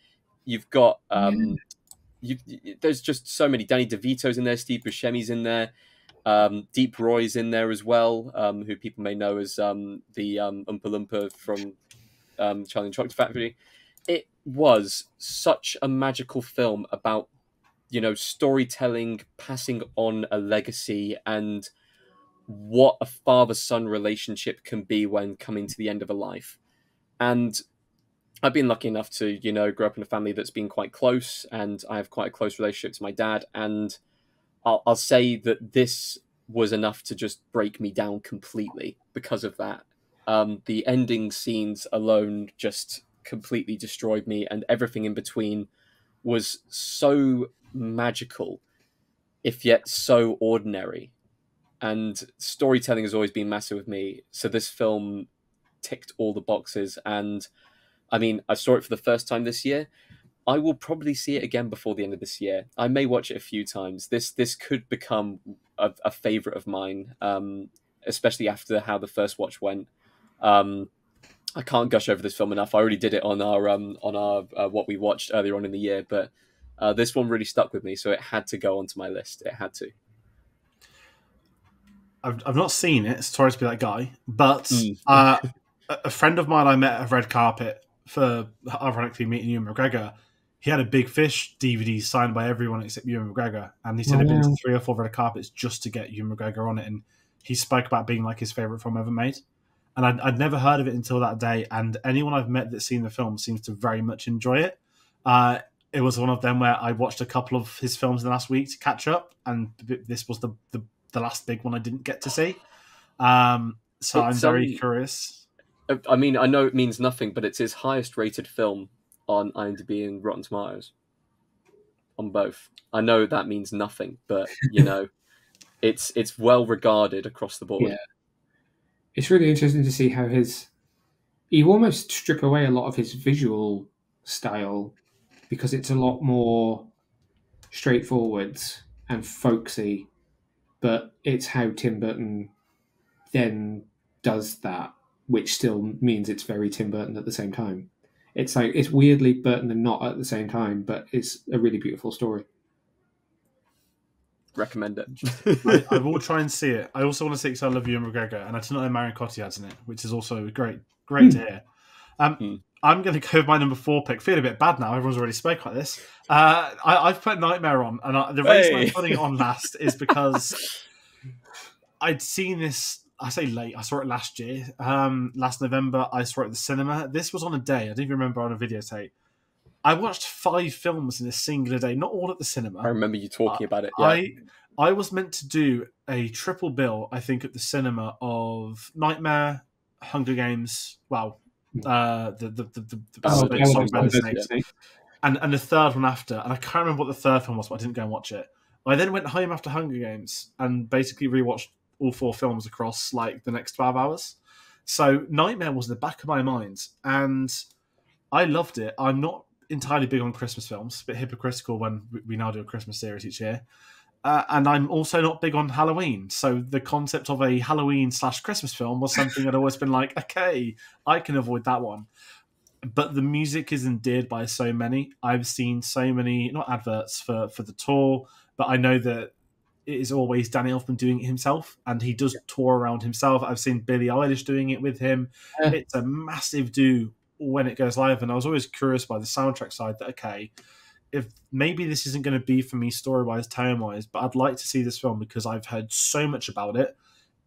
You've got um, you, there's just so many. Danny DeVito's in there. Steve Buscemi's in there. Um, Deep Roy's in there as well, um, who people may know as um, the um, Oompa Loompa from um, Charlie and Chocolate Factory. It was such a magical film about, you know, storytelling, passing on a legacy, and what a father-son relationship can be when coming to the end of a life. And I've been lucky enough to, you know, grow up in a family that's been quite close, and I have quite a close relationship to my dad. And I'll, I'll say that this was enough to just break me down completely because of that. Um, the ending scenes alone just completely destroyed me, and everything in between was so magical, if yet so ordinary. And storytelling has always been massive with me. So this film ticked all the boxes. And I mean, I saw it for the first time this year. I will probably see it again before the end of this year. I may watch it a few times. This this could become a, a favorite of mine, um, especially after how the first watch went. Um, I can't gush over this film enough. I already did it on our um, on our uh, what we watched earlier on in the year, but uh, this one really stuck with me, so it had to go onto my list. It had to. I've, I've not seen it. Sorry to be that guy, but Mm. uh, a a friend of mine I met at a red carpet for ironically meeting Ewan McGregor. He had a big fish DVD signed by everyone except Ewan McGregor, and he said Oh, he'd been to three or four red carpets just to get Ewan McGregor on it. And he spoke about being like his favorite film ever made. And I'd, I'd never heard of it until that day. And anyone I've met that's seen the film seems to very much enjoy it. Uh, it was one of them where I watched a couple of his films in the last week to catch up, and this was the, the the last big one I didn't get to see. Um, so I'm It's, very um, curious. I mean, I know it means nothing, but it's his highest rated film on IMDb and Rotten Tomatoes. On both, I know that means nothing, but you know, (laughs) it's it's well regarded across the board. Yeah. It's really interesting to see how his he almost strip away a lot of his visual style because it's a lot more straightforward and folksy, but it's how Tim Burton then does that, which still means it's very Tim Burton at the same time. It's like it's weirdly Burton and not at the same time, but it's a really beautiful story. Recommend it. (laughs) I, I will try and see it. I also want to see because I love Ewan McGregor, and I did not know Marion Cotillard's in it, which is also great. Great to hear. Um, Hmm. I'm going to go with my number four pick. Feel a bit bad now. Everyone's already spoke like this. Uh, I, I've put Nightmare on, and I, the reason Hey. I'm putting it on last is because (laughs) I'd seen this. I say late. I saw it last year. Um, last November, I saw it at the cinema. This was on a day. I don't even remember on a videotape. I watched five films in a singular day, not all at the cinema. I remember you talking about it. Yeah. I I was meant to do a triple bill, I think, at the cinema of Nightmare, Hunger Games. Wow, uh, the the the, the, the Oh, Snake Element Song of by the Snake. Snakes. and and the third one after, and I can't remember what the third one was, but I didn't go and watch it. I then went home after Hunger Games and basically rewatched all four films across like the next twelve hours. So Nightmare was in the back of my mind, and I loved it. I'm not entirely big on Christmas films, a bit hypocritical when we- we now do a Christmas series each year. Uh, and I'm also not big on Halloween. So the concept of a Halloween slash Christmas film was something I'd always been like, okay, I can avoid that one. But the music is endeared by so many. I've seen so many, not adverts for for the tour, but I know that it is always Danny Elfman doing it himself, and he does tour around himself. I've seen Billie Eilish doing it with him. Yeah. It's a massive do when it goes live, and I was always curious by the soundtrack side that okay, if maybe this isn't going to be for me story wise, tone wise, but I'd like to see this film because I've heard so much about it.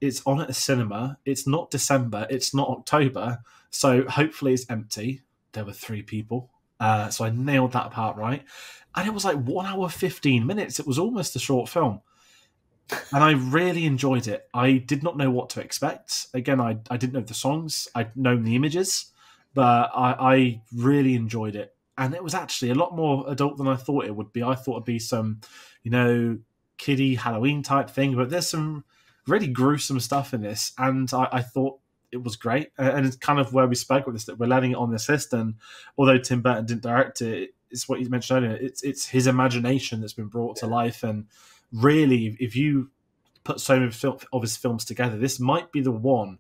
It's on at a cinema. It's not December. It's not October. So hopefully it's empty. There were three people. Uh, so I nailed that part right. And it was like one hour, 15 minutes. It was almost a short film. And I really enjoyed it. I did not know what to expect. Again, I, I didn't know the songs, I'd known the images, but I, I really enjoyed it. And it was actually a lot more adult than I thought it would be. I thought it'd be some, you know, kiddie Halloween type thing, but there's some really gruesome stuff in this. And I, I thought it was great. And it's kind of where we spoke with this that we're letting it on this list. And although Tim Burton didn't direct it, it's what you mentioned earlier. It's it's his imagination that's been brought to life. And really, if you put so many of his films together, this might be the one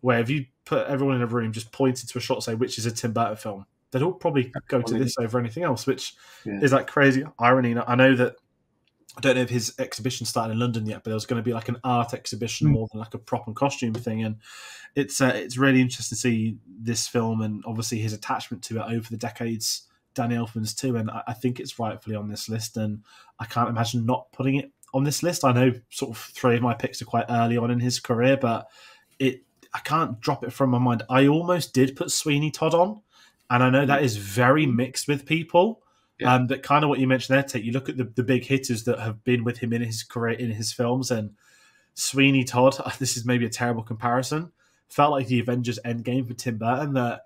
where if you put everyone in a room, just pointed to a shot, say which is a Tim Burton film, they'd all probably go to this over anything else, which Yeah. is that crazy irony. I know that I don't know if his exhibition started in London yet, but there was going to be like an art exhibition Mm. more than like a prop and costume thing, and it's uh, it's really interesting to see this film and obviously his attachment to it over the decades. Danny Elfman's too, and I, I think it's rightfully on this list, and I can't imagine not putting it on this list. I know sort of three of my picks are quite early on in his career, but it I can't drop it from my mind. I almost did put Sweeney Todd on, and I know that is very mixed with people. Yeah. Um, but kind of what you mentioned there, Tayte, you look at the, the big hitters that have been with him in his career, in his films, and Sweeney Todd, (laughs) this is maybe a terrible comparison, felt like the Avengers Endgame for Tim Burton, that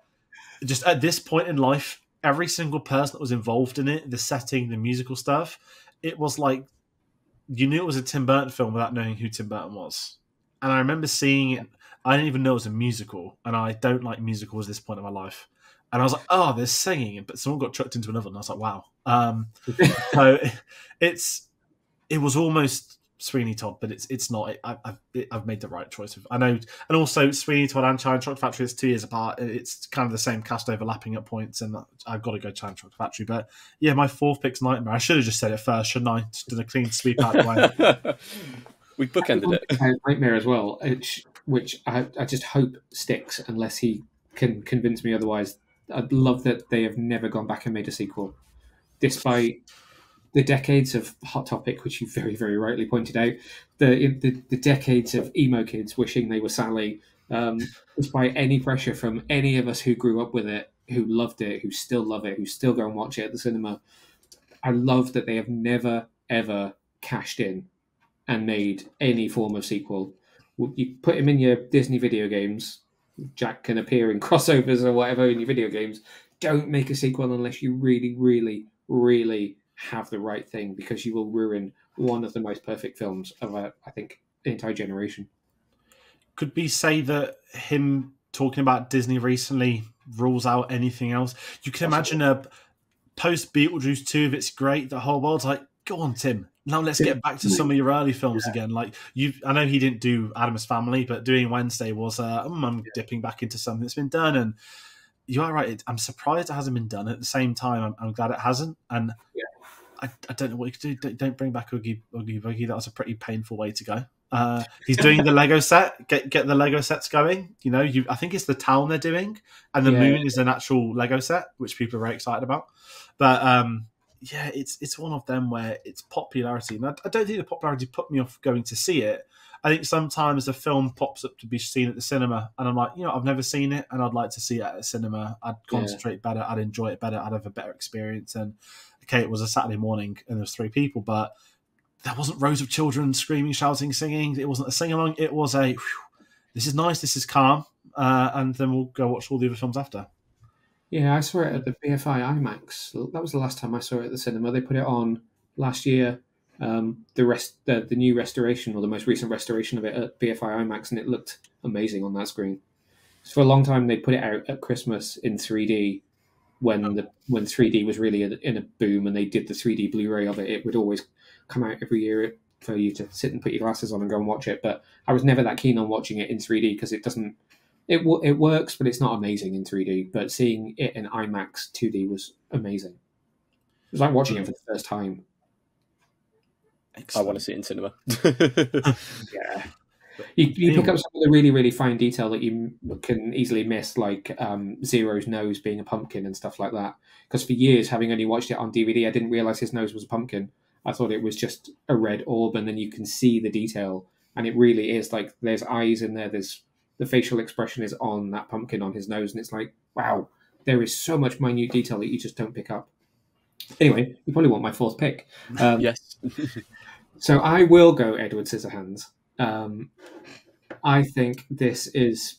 just at this point in life, every single person that was involved in it, the setting, the musical stuff, it was like you knew it was a Tim Burton film without knowing who Tim Burton was. And I remember seeing it, I didn't even know it was a musical, and I don't like musicals at this point in my life. And I was like, oh, there's singing, but someone got chucked into another, and I was like, wow. Um, (laughs) so it's it was almost Sweeney Todd, but it's it's not. I, I've I've made the right choice. I know, and also Sweeney Todd and China Chocolate Factory is two years apart. It's kind of the same cast overlapping at points, and I've got to go China Chocolate Factory. But yeah, my fourth pick's Nightmare. I should have just said it first, shouldn't I? Just done a clean sweep out the way. (laughs) we bookended it. Nightmare as well, which, which I, I just hope sticks unless he can convince me otherwise. I'd love that they have never gone back and made a sequel, despite the decades of Hot Topic, which you very, very rightly pointed out, the the, the decades of emo kids wishing they were Sally, um, despite any pressure from any of us who grew up with it, who loved it, who still love it, who still go and watch it at the cinema. I love that they have never ever cashed in and made any form of sequel. You put him in your Disney video games. Jack can appear in (laughs) crossovers or whatever in your video games. Don't make a sequel unless you really, really, really have the right thing, because you will ruin one of the most perfect films of, uh, I think, the entire generation. Could we say that him talking about Disney recently rules out anything else? You can imagine a post Beetlejuice 2 if it's great, the whole world's like, go on, Tim. Now let's get back to some of your early films again. Like you, I know he didn't do Addams Family, but doing Wednesday was, uh, mm, I'm dipping back into something that's been done. And you are right. It, I'm surprised it hasn't been done. At the same time, I'm, I'm glad it hasn't. And Yeah. I, I don't know what you could do. Don't, don't bring back Oogie Oogie Boogie. That was a pretty painful way to go. Uh, he's doing the Lego set. Get get the Lego sets going. You know, you. I think it's the town they're doing, and the Yeah. moon is an actual Lego set, which people are very excited about. But um, yeah, it's it's one of them where it's popularity, and I, I don't think the popularity put me off going to see it. I think sometimes a film pops up to be seen at the cinema, and I'm like, you know, I've never seen it, and I'd like to see it at a cinema. I'd concentrate yeah. better, I'd enjoy it better, I'd have a better experience. And okay, it was a Saturday morning, and there was three people, but there wasn't rows of children screaming, shouting, singing. It wasn't a sing along. It was a, whew, this is nice, this is calm, uh, and then we'll go watch all the other films after. Yeah, I saw it at the BFI IMAX. That was the last time I saw it at the cinema. They put it on last year. Um, the rest, the, the new restoration or the most recent restoration of it at BFI IMAX, and it looked amazing on that screen. So for a long time, they put it out at Christmas in 3D when the when 3D was really in a boom, and they did the 3D Blu-ray of it. It would always come out every year for you to sit and put your glasses on and go and watch it. But I was never that keen on watching it in 3D because it doesn't it it works, but it's not amazing in 3D. But seeing it in IMAX 2D was amazing. It was like watching it for the first time. Excellent. I want to see it in cinema. (laughs) yeah. You, you pick up some of the really, really fine detail that you can easily miss, like um, Zero's nose being a pumpkin and stuff like that. Because for years, having only watched it on DVD, I didn't realize his nose was a pumpkin. I thought it was just a red orb, and then you can see the detail, and it really is like there's eyes in there, there's the facial expression is on that pumpkin on his nose, and it's like, wow, there is so much minute detail that you just don't pick up. Anyway, you probably want my fourth pick. Um, (laughs) yes. (laughs) so I will go Edward Scissorhands. Um, I think this is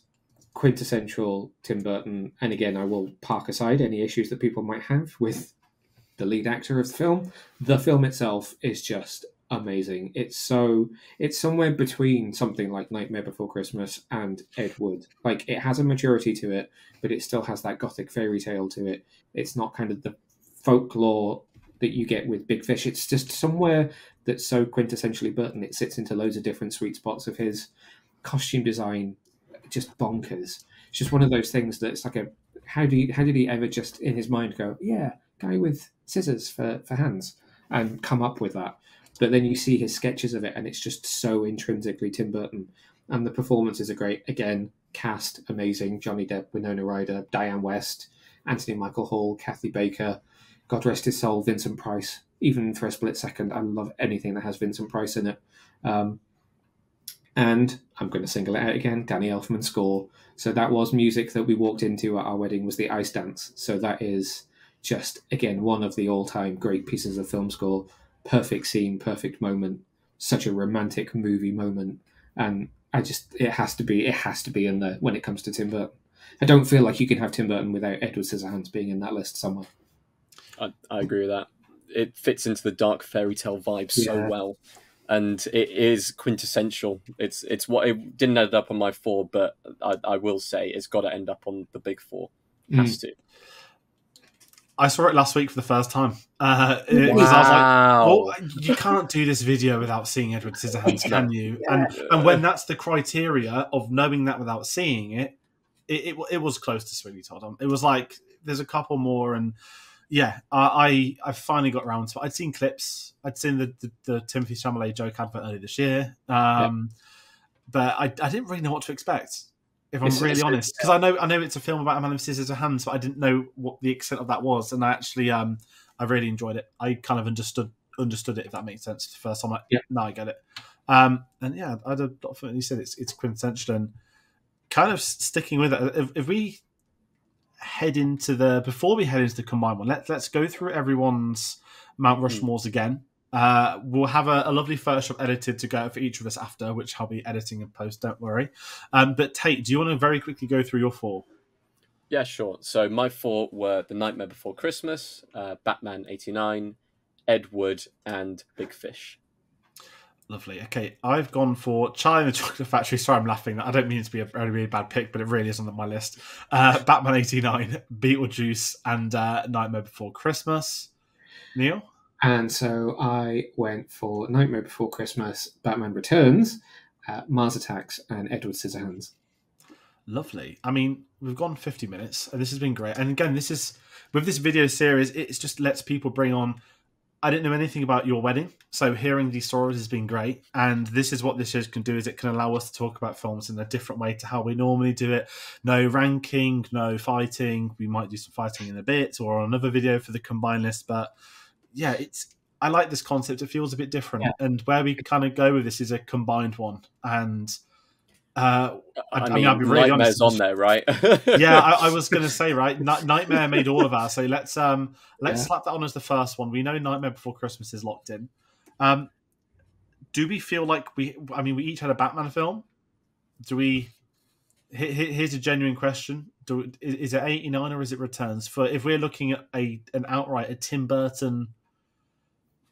quintessential Tim Burton, and again, I will park aside any issues that people might have with the lead actor of the film. The film itself is just amazing. It's so it's somewhere between something like Nightmare Before Christmas and Ed Wood. Like it has a maturity to it, but it still has that gothic fairy tale to it. It's not kind of the folklore that you get with Big Fish. It's just somewhere that's so quintessentially Burton. It sits into loads of different sweet spots of his costume design, just bonkers. It's just one of those things that's like a how do you, how did he ever just in his mind go, yeah, guy with scissors for, for hands and come up with that? But then you see his sketches of it, and it's just so intrinsically Tim Burton. And the performances are great. Again, cast amazing: Johnny Depp, Winona Ryder, Dianne Wiest, Anthony Michael Hall, Kathy Baker. God rest his soul, Vincent Price. Even for a split second, I love anything that has Vincent Price in it. Um, and I'm going to single it out again, Danny Elfman score. So that was music that we walked into at our wedding was the ice dance. So that is just again one of the all-time great pieces of film score perfect scene, perfect moment, such a romantic movie moment, and I just it has to be it has to be in there when it comes to Tim Burton. I don't feel like you can have Tim Burton without Edward Scissorhands being in that list somewhere. I, I agree with that. It fits into the dark fairy tale vibe yeah. so well, and it is quintessential. It's it's what it didn't end up on my four, but I, I will say it's got to end up on the big four. Has mm. to. I saw it last week for the first time. Uh, it, wow. Like, oh, you can't do this video without seeing Edward Scissorhands, can (laughs) you? Yeah. And and when that's the criteria of knowing that without seeing it, it, it, it was close to Sweeney Todd. It was like there's a couple more, and yeah, I I, finally got around to. it. I'd seen clips. I'd seen the the, the Timothée Chalamet joke advert earlier this year, um, yeah. but I I didn't really know what to expect if I'm it's, really it's, honest, because I know I know it's a film about a man with scissors and hands, but I didn't know what the extent of that was, and I actually um I really enjoyed it. I kind of understood understood it if that makes sense. The first time, like, yeah, now I get it. Um, and yeah, I don't think you said it's it's quintessential and kind of sticking with it. If, if, we head into the before we head into the combined one, let's let's go through everyone's Mount hmm. Rushmores mm. again. Uh, we'll have a, a, lovely Photoshop edited to go for each of us after, which I'll be editing and post. Don't worry. Um, but Tayte, do you want to very quickly go through your four? Yeah, sure. So my four were The Nightmare Before Christmas, uh, Batman '89, Ed Wood, and Big Fish. Lovely. Okay, I've gone for Charlie and the Chocolate Factory. Sorry, I'm laughing. I don't mean it to be a really, really bad pick, but it really is on my list. Uh, Batman '89, Beetlejuice, and uh, Nightmare Before Christmas. Neil. And so I went for Nightmare Before Christmas, Batman Returns, uh, Mars Attacks, and Edward Scissorhands. Lovely. I mean, we've gone 50 minutes, and this has been great. And again, this is with this video series, it just lets people bring on. I didn't know anything about your wedding, so hearing these stories has been great. And this is what this show can do: is it can allow us to talk about films in a different way to how we normally do it. No ranking, no fighting. We might do some fighting in a bit or another video for the combined list, but yeah, it's I like this concept. It feels a bit different, Yeah. and where we kind of go with this is a combined one. And uh, I- I, mean, I'll be really Nightmare's honest. on there, right? (laughs) yeah, I, I was (laughs) going to say right. Ni- Nightmare made all of us, so let's um let's Yeah. slap that on as the first one. We know Nightmare Before Christmas is locked in. Um, do we feel like we? I mean, we each had a Batman film. Do we? he- he- Here's a genuine question: Do is, is it eighty nine or is it Returns? For if we're looking at a an outright a Tim Burton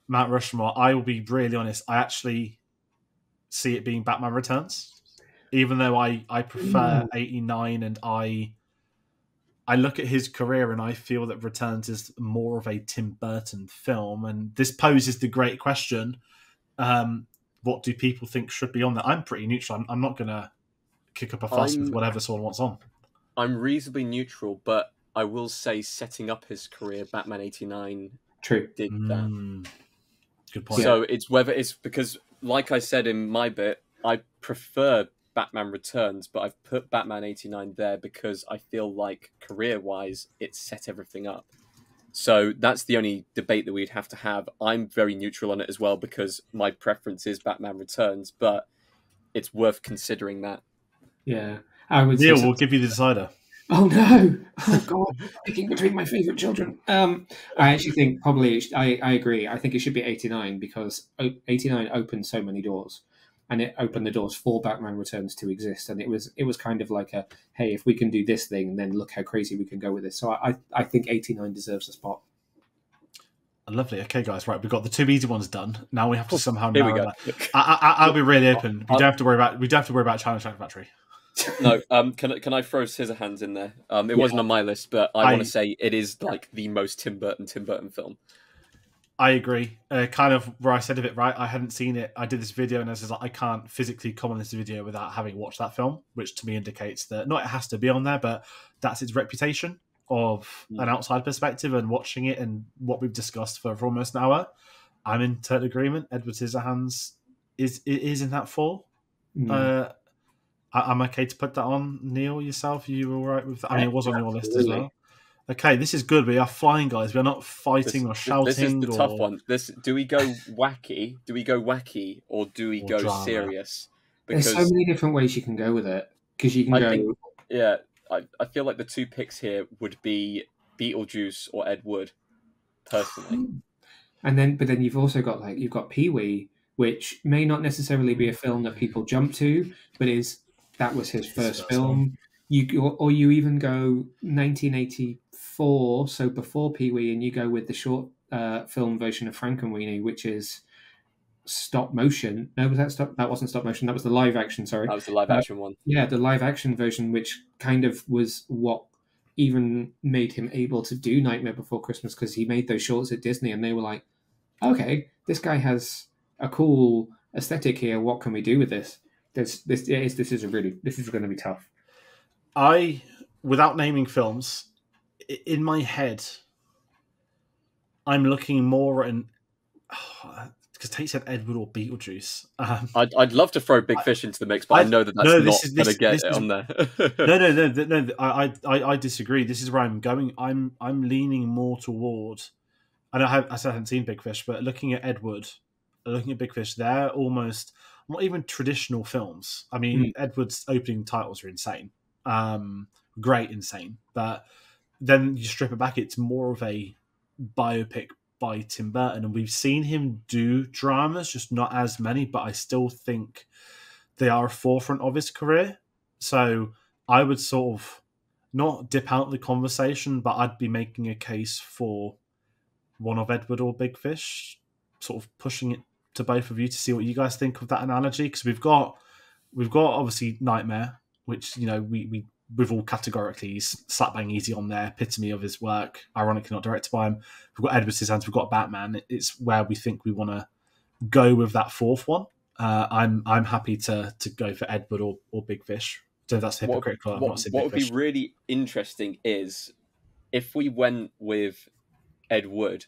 Mount Rushmore, I will be really honest. I actually see it being Batman Returns, even though I I prefer eighty nine and I I look at his career and I feel that Returns is more of a Tim Burton film, and this poses the great question: um, What do people think should be on there? I'm pretty neutral. I'm, I'm not gonna kick up a fuss with I'm- whatever someone wants on. I'm reasonably neutral, but I will say, setting up his career, Batman '89 True. did that. Mm, good point. So it's whether it's because, like I said in my bit, I prefer Batman Returns, but I've put Batman '89 there because I feel like career-wise, it set everything up. So that's the only debate that we'd have to have. I'm very neutral on it as well because my preference is Batman Returns, but it's worth considering that. Yeah. I would Neil, we'll give you the decider. Oh no! (laughs) Oh god! Picking between my favorite children. Um, I actually think probably I I agree. I think it should be eighty nine because eighty nine opened so many doors, and it opened the doors for Batman Returns to exist. And it was it was kind of like a hey, if we can do this thing, then look how crazy we can go with this. So I I think eighty nine deserves a spot. Lovely. Okay, guys. Right, we've got the two easy ones done. Now we have to somehow Here we go. that. I, I, I'll be really open. We don't have to worry about. We don't have to worry about Challenge Track Factory. (laughs) no, um, can I- can I throw Scissorhands in there? Um, it Yeah. wasn't on my list, but I, I- want to say it is like the most Tim Burton Tim Burton film. I agree. Uh, kind of where I said of it, right? I hadn't seen it. I did this video, and I was like, I can't physically comment on this video without having watched that film, which to me indicates that not it has to be on there, but that's its reputation of an outside perspective and watching it and what we've discussed for, for almost an hour. I'm in total agreement. Edward Scissorhands is is in that four. Mm. Uh, I, I'm okay to put that on. Neil, yourself, you were all right with that? I mean, it was on your list as well. Okay, this is good. We are flying, guys. We are not fighting or shouting. This is the or... tough one. This do we go wacky? Do we go wacky or do we Or go drama. serious? There's so many different ways you can go with it because you can I go. think- yeah, I, I feel like the two picks here would be Beetlejuice or Ed Wood. Personally, (sighs) And then, but then you've also got like you've got Pee Wee, which may not necessarily be a film that people jump to, but is that was his His first first film. You or, or you even go 1984, so before Pee Wee, and you go with the short uh, film version of Frankenweenie, which is stop motion. No, was that stop? That wasn't stop motion. That was the live action. Sorry. that was the live action one. Yeah, the live action version, which kind of was what even made him able to do Nightmare Before Christmas because he made those shorts at Disney and they were like, okay, this guy has a cool aesthetic here. What can we do with this? This this is this is a really this is going to be tough. I, without naming films, i- in my head, I'm looking more at an (sighs) because Tayte said Edward or Beetlejuice. Um, I'd, I'd love to throw Big Fish into the mix, but I, I- know that that's no, not going to get this it is- on there. (laughs) no, no, no, no, no. I, I, I disagree. This is where I'm going. I'm, I'm leaning more toward. I. I haven't seen Big Fish, but looking at Edward, looking at Big Fish, they're almost not even traditional films. I mean, Edward's opening titles are insane, um, great, insane. But then you strip it back, it's more of a biopic by Tim Burton, and we've seen him do dramas, just not as many. But I still think they are a forefront of his career. So I would sort of not dip out the conversation, but I'd be making a case for one of Edward or Big Fish, sort of pushing it to both of you to see what you guys think of that analogy. Because we've got we've got obviously Nightmare, which you know we we we've all categorically slap bang easy on there, epitome of his work. Ironically, not directed by him. We've got Edward hands. we've got Batman. It's where we think we want to go with that fourth one. Uh, I'm I'm happy to to go for Edward or, or Big Fish. So that's What- hypocritical. What, what Big would Fish. be really interesting is if we went with Ed Wood,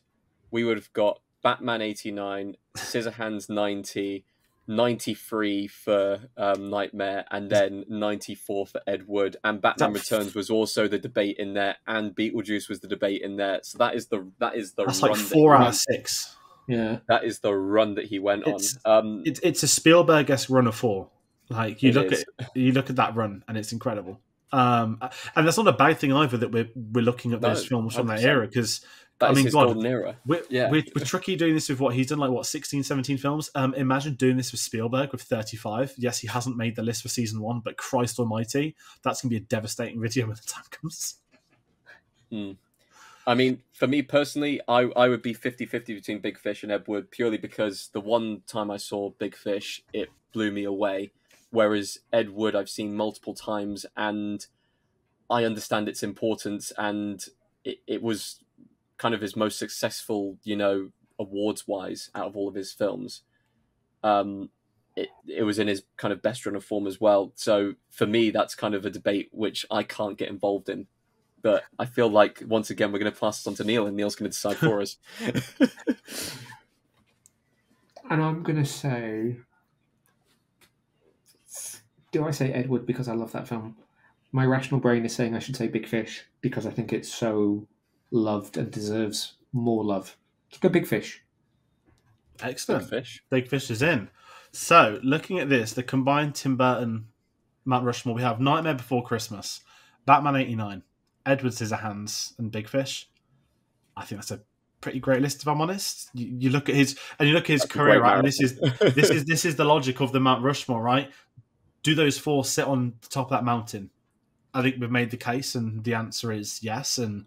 we would have got Batman 89, Scissorhands 90, 93 for um, Nightmare, and then 94 for Ed Wood. And Batman That- Returns was also the debate in there, and Beetlejuice was the debate in there. So that is the that is the That's like run that four you out of six. Yeah. That is the run that he went It's- on. Um, It's it's a Spielberg esque run of four. Like you look is. at you look at that run and it's incredible. Um, and that's not a bad thing either that we're we're looking at No, those films from that 100%. era because that I mean, his God, golden era. we're, Yeah. we're, we're tricky doing this with what he's done like what 16 17 films um imagine doing this with spielberg with 35 yes he hasn't made the list for season one but christ almighty that's gonna be a devastating video (laughs) when the time comes I mean, for me personally, I, I would be 50 50 between Big Fish and Ed Wood purely because the one time I saw Big Fish, it blew me away. Whereas Ed Wood, I've seen multiple times and I understand its importance and it, it was kind of his most successful, you know, awards wise out of all of his films. Um, it, it was in his kind of best run of form as well. So for me, that's kind of a debate which I can't get involved in but I feel like once again we're going to pass this on to Neil, and Neil's going to decide for us. (laughs) And I'm going to say. Do I say Edward because I love that film? My rational brain is saying I should say Big Fish because I think it's so loved and deserves more love. Let's go Big Fish. excellent Big fish. big fish is in so looking at this the combined tim burton mount rushmore we have nightmare before christmas batman 89 edward scissorhands and big fish i think that's a pretty great list if i'm honest you, you look at his and you look at his That's career right and this is this is (laughs) this is the logic of the Mount Rushmore, right? Do those four sit on the top of that mountain? I think we've made the case, and the answer is yes. And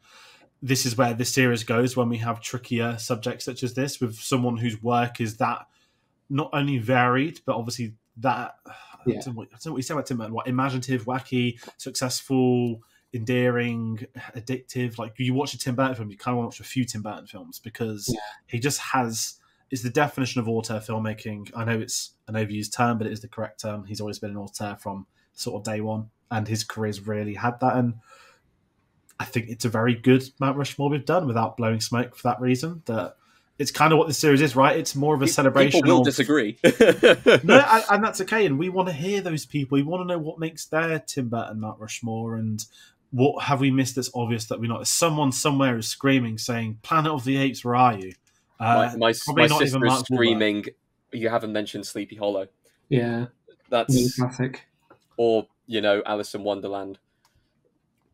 this is where this series goes when we have trickier subjects such as this with someone whose work is that not only varied, but obviously that I, Yeah. don't know what, I don't know what you say about Tim Burton. What imaginative, wacky, successful, endearing, addictive. Like you watch a Tim Burton film, you kind of want to watch a few Tim Burton films because Yeah. he just has is the definition of auteur filmmaking. I know it's an overused term, but it is the correct term. He's always been an auteur from sort of day one, and his career's really had that. And I think it's a very good Mount Rushmore we've done without blowing smoke for that reason. That it's kind of what this series is, right? It's more of a celebration. People will of, disagree. (laughs) no, (laughs) and, and that's okay. And we want to hear those people. We want to know what makes their Tim Burton Mount Rushmore and what have we missed that's obvious that we're not. Someone somewhere is screaming, saying, "Planet of the Apes, where are you?" Uh, my my, my sister is Mark Wahlberg. screaming. You haven't mentioned Sleepy Hollow. Yeah. That's Classic. or you know Alice in Wonderland.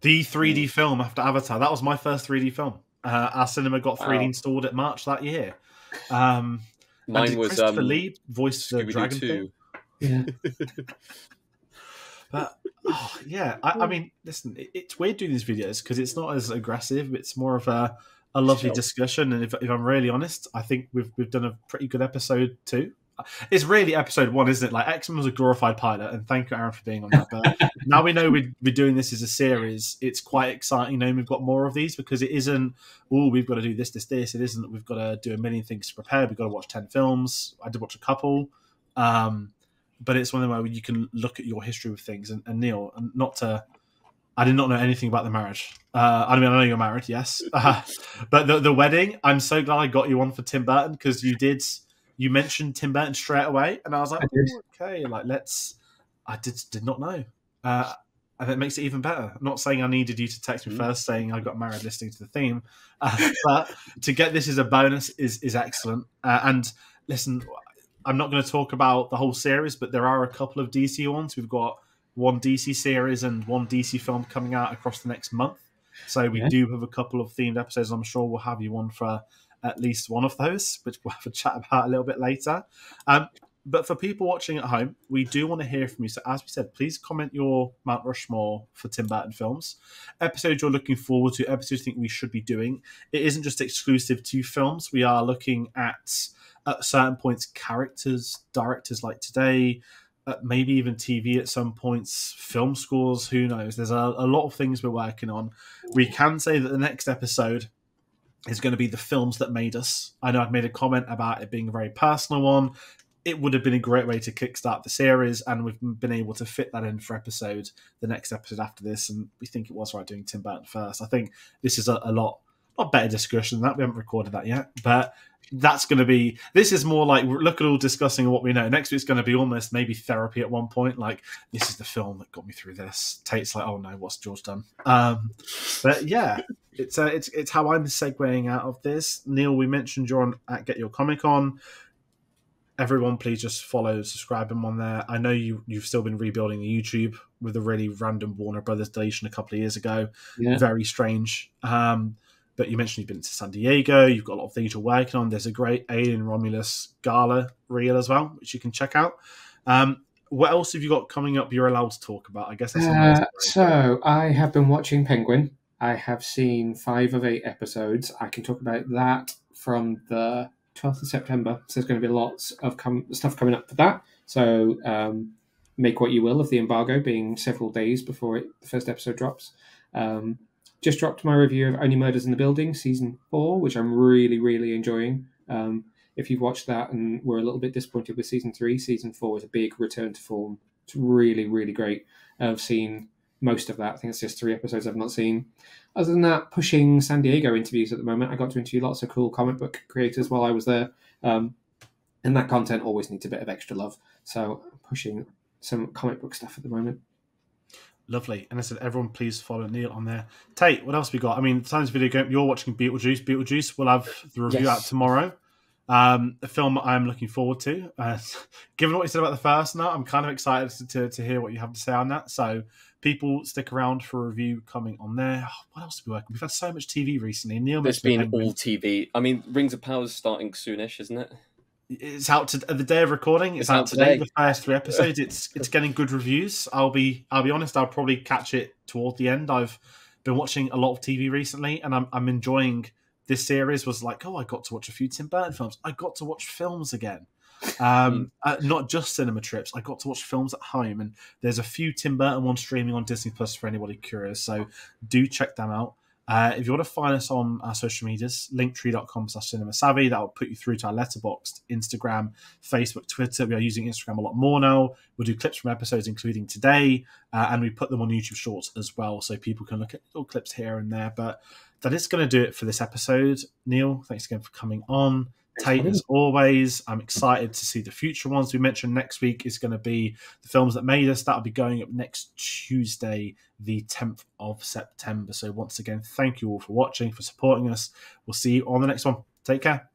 The Hmm. 3D film after Avatar. That was my first 3D film. Uh, our cinema got 3D Wow. installed at March that year. Um, and Mine was Christopher um, Lee voiced the Scooby-Doo dragon thing. 2. Yeah. But oh, yeah, I, I mean, listen, it, it's weird doing these videos because it's not as aggressive. It's more of a, a lovely Chill. discussion. And if, if I'm really honest, I think we've we've done a pretty good episode too. It's really episode one, isn't it? Like X Men was a glorified pilot, and thank you, Aaron, for being on that. But (laughs) now we know we're, we're doing this as a series. It's quite exciting knowing we've got more of these because it isn't. Oh, we've got to do this, this, this. It isn't. We've got to do a million things to prepare. We've got to watch ten films. I did watch a couple. Um, but it's one of them where you can look at your history with things. And, and Neil, and not to, I did not know anything about the marriage. Uh, I mean, I know you're married, yes, uh, (laughs) but the the wedding. I'm so glad I got you on for Tim Burton because you did. You mentioned Tim Burton straight away, and I was like, I "Oh, okay, like let's. I did did not know. Uh, and it makes it even better. I'm not saying I needed you to text me Mm. first saying I got married listening to the theme, uh, (laughs) but to get this as a bonus is is excellent. Uh, and listen, I'm not going to talk about the whole series, but there are a couple of DC ones. We've got one DC series and one DC film coming out across the next month. So we Yeah. do have a couple of themed episodes. I'm sure we'll have you on for at least one of those, which we'll have a chat about a little bit later. Um, but for people watching at home, we do want to hear from you. So, as we said, please comment your Mount Rushmore for Tim Burton films, episodes you're looking forward to, episodes you think we should be doing. It isn't just exclusive to films. We are looking at at certain points characters, directors like today, uh, maybe even TV at some points, film scores. Who knows? There's a, a lot of things we're working on. We can say that the next episode is going to be the films that made us. I know I've made a comment about it being a very personal one. It would have been a great way to kickstart the series, and we've been able to fit that in for episode the next episode after this. And we think it was right doing Tim Burton first. I think this is a, a lot not better discussion than that. We haven't recorded that yet, but that's going to be. This is more like look at all discussing what we know. Next week's going to be almost maybe therapy at one point. Like this is the film that got me through this. Tayte's like, oh no, what's George done? Um, but yeah, it's uh, it's it's how I'm segueing out of this. Neil, we mentioned you're on at Get Your Comic On. Everyone, please just follow, subscribe him on there. I know you you've still been rebuilding the YouTube with a really random Warner Brothers deletion a couple of years ago. Yeah. Very strange. Um, but you mentioned you've been to San Diego. You've got a lot of things you're working on. There's a great Alien Romulus gala reel as well, which you can check out. Um, what else have you got coming up? You're allowed to talk about. I guess that's Uh, so I have been watching Penguin. I have seen five of eight episodes. I can talk about that from the 12th of September. So there's going to be lots of com- stuff coming up for that. So um, make what you will of the embargo being several days before it, the first episode drops. Um, just dropped my review of Only Murders in the Building season four, which I'm really, really enjoying. Um, if you've watched that and were a little bit disappointed with season three, season four is a big return to form. It's really, really great. I've seen most of that. I think it's just three episodes I've not seen. Other than that, pushing San Diego interviews at the moment. I got to interview lots of cool comic book creators while I was there. Um, and that content always needs a bit of extra love. So I'm pushing some comic book stuff at the moment. Lovely. And I said, everyone, please follow Neil on there. Tayte, what else we got? I mean, Times Video Game, you're watching Beetlejuice. Beetlejuice, we'll have the review Yes. out tomorrow. Um, a film I'm looking forward to. Uh, (laughs) given what you said about the first now, I'm kind of excited to, to, to hear what you have to say on that. So, people stick around for a review coming on there. (sighs) What else we working? We've had so much TV recently. Neil The been Penguin. all TV. I mean, Rings of Power is starting soonish, isn't it? It's out to uh, the day of recording. It's, It's out, out today. today. The first three episodes. It's (laughs) it's getting good reviews. I'll be I'll be honest. I'll probably catch it toward the end. I've been watching a lot of TV recently, and I'm I'm enjoying this series. Was like, oh, I got to watch a few Tim Burton films. I got to watch films again. Um, uh, not just cinema trips. I got to watch films at home, and there's a few Tim Burton ones streaming on Disney Plus for anybody curious. So do check them out. Uh, if you want to find us on our social medias, linktree.com slash cinema savvy, that will put you through to our letterboxd, Instagram, Facebook, Twitter. We are using Instagram a lot more now. We'll do clips from episodes, including today, uh, and we put them on YouTube Shorts as well, so people can look at little clips here and there. But that is going to do it for this episode. Neil, thanks again for coming on. Tayte, as always, I'm excited to see the future ones. We mentioned next week is going to be the films that made us. That'll be going up next Tuesday, the 10th of September. So, once again, thank you all for watching, for supporting us. We'll see you on the next one. Take care.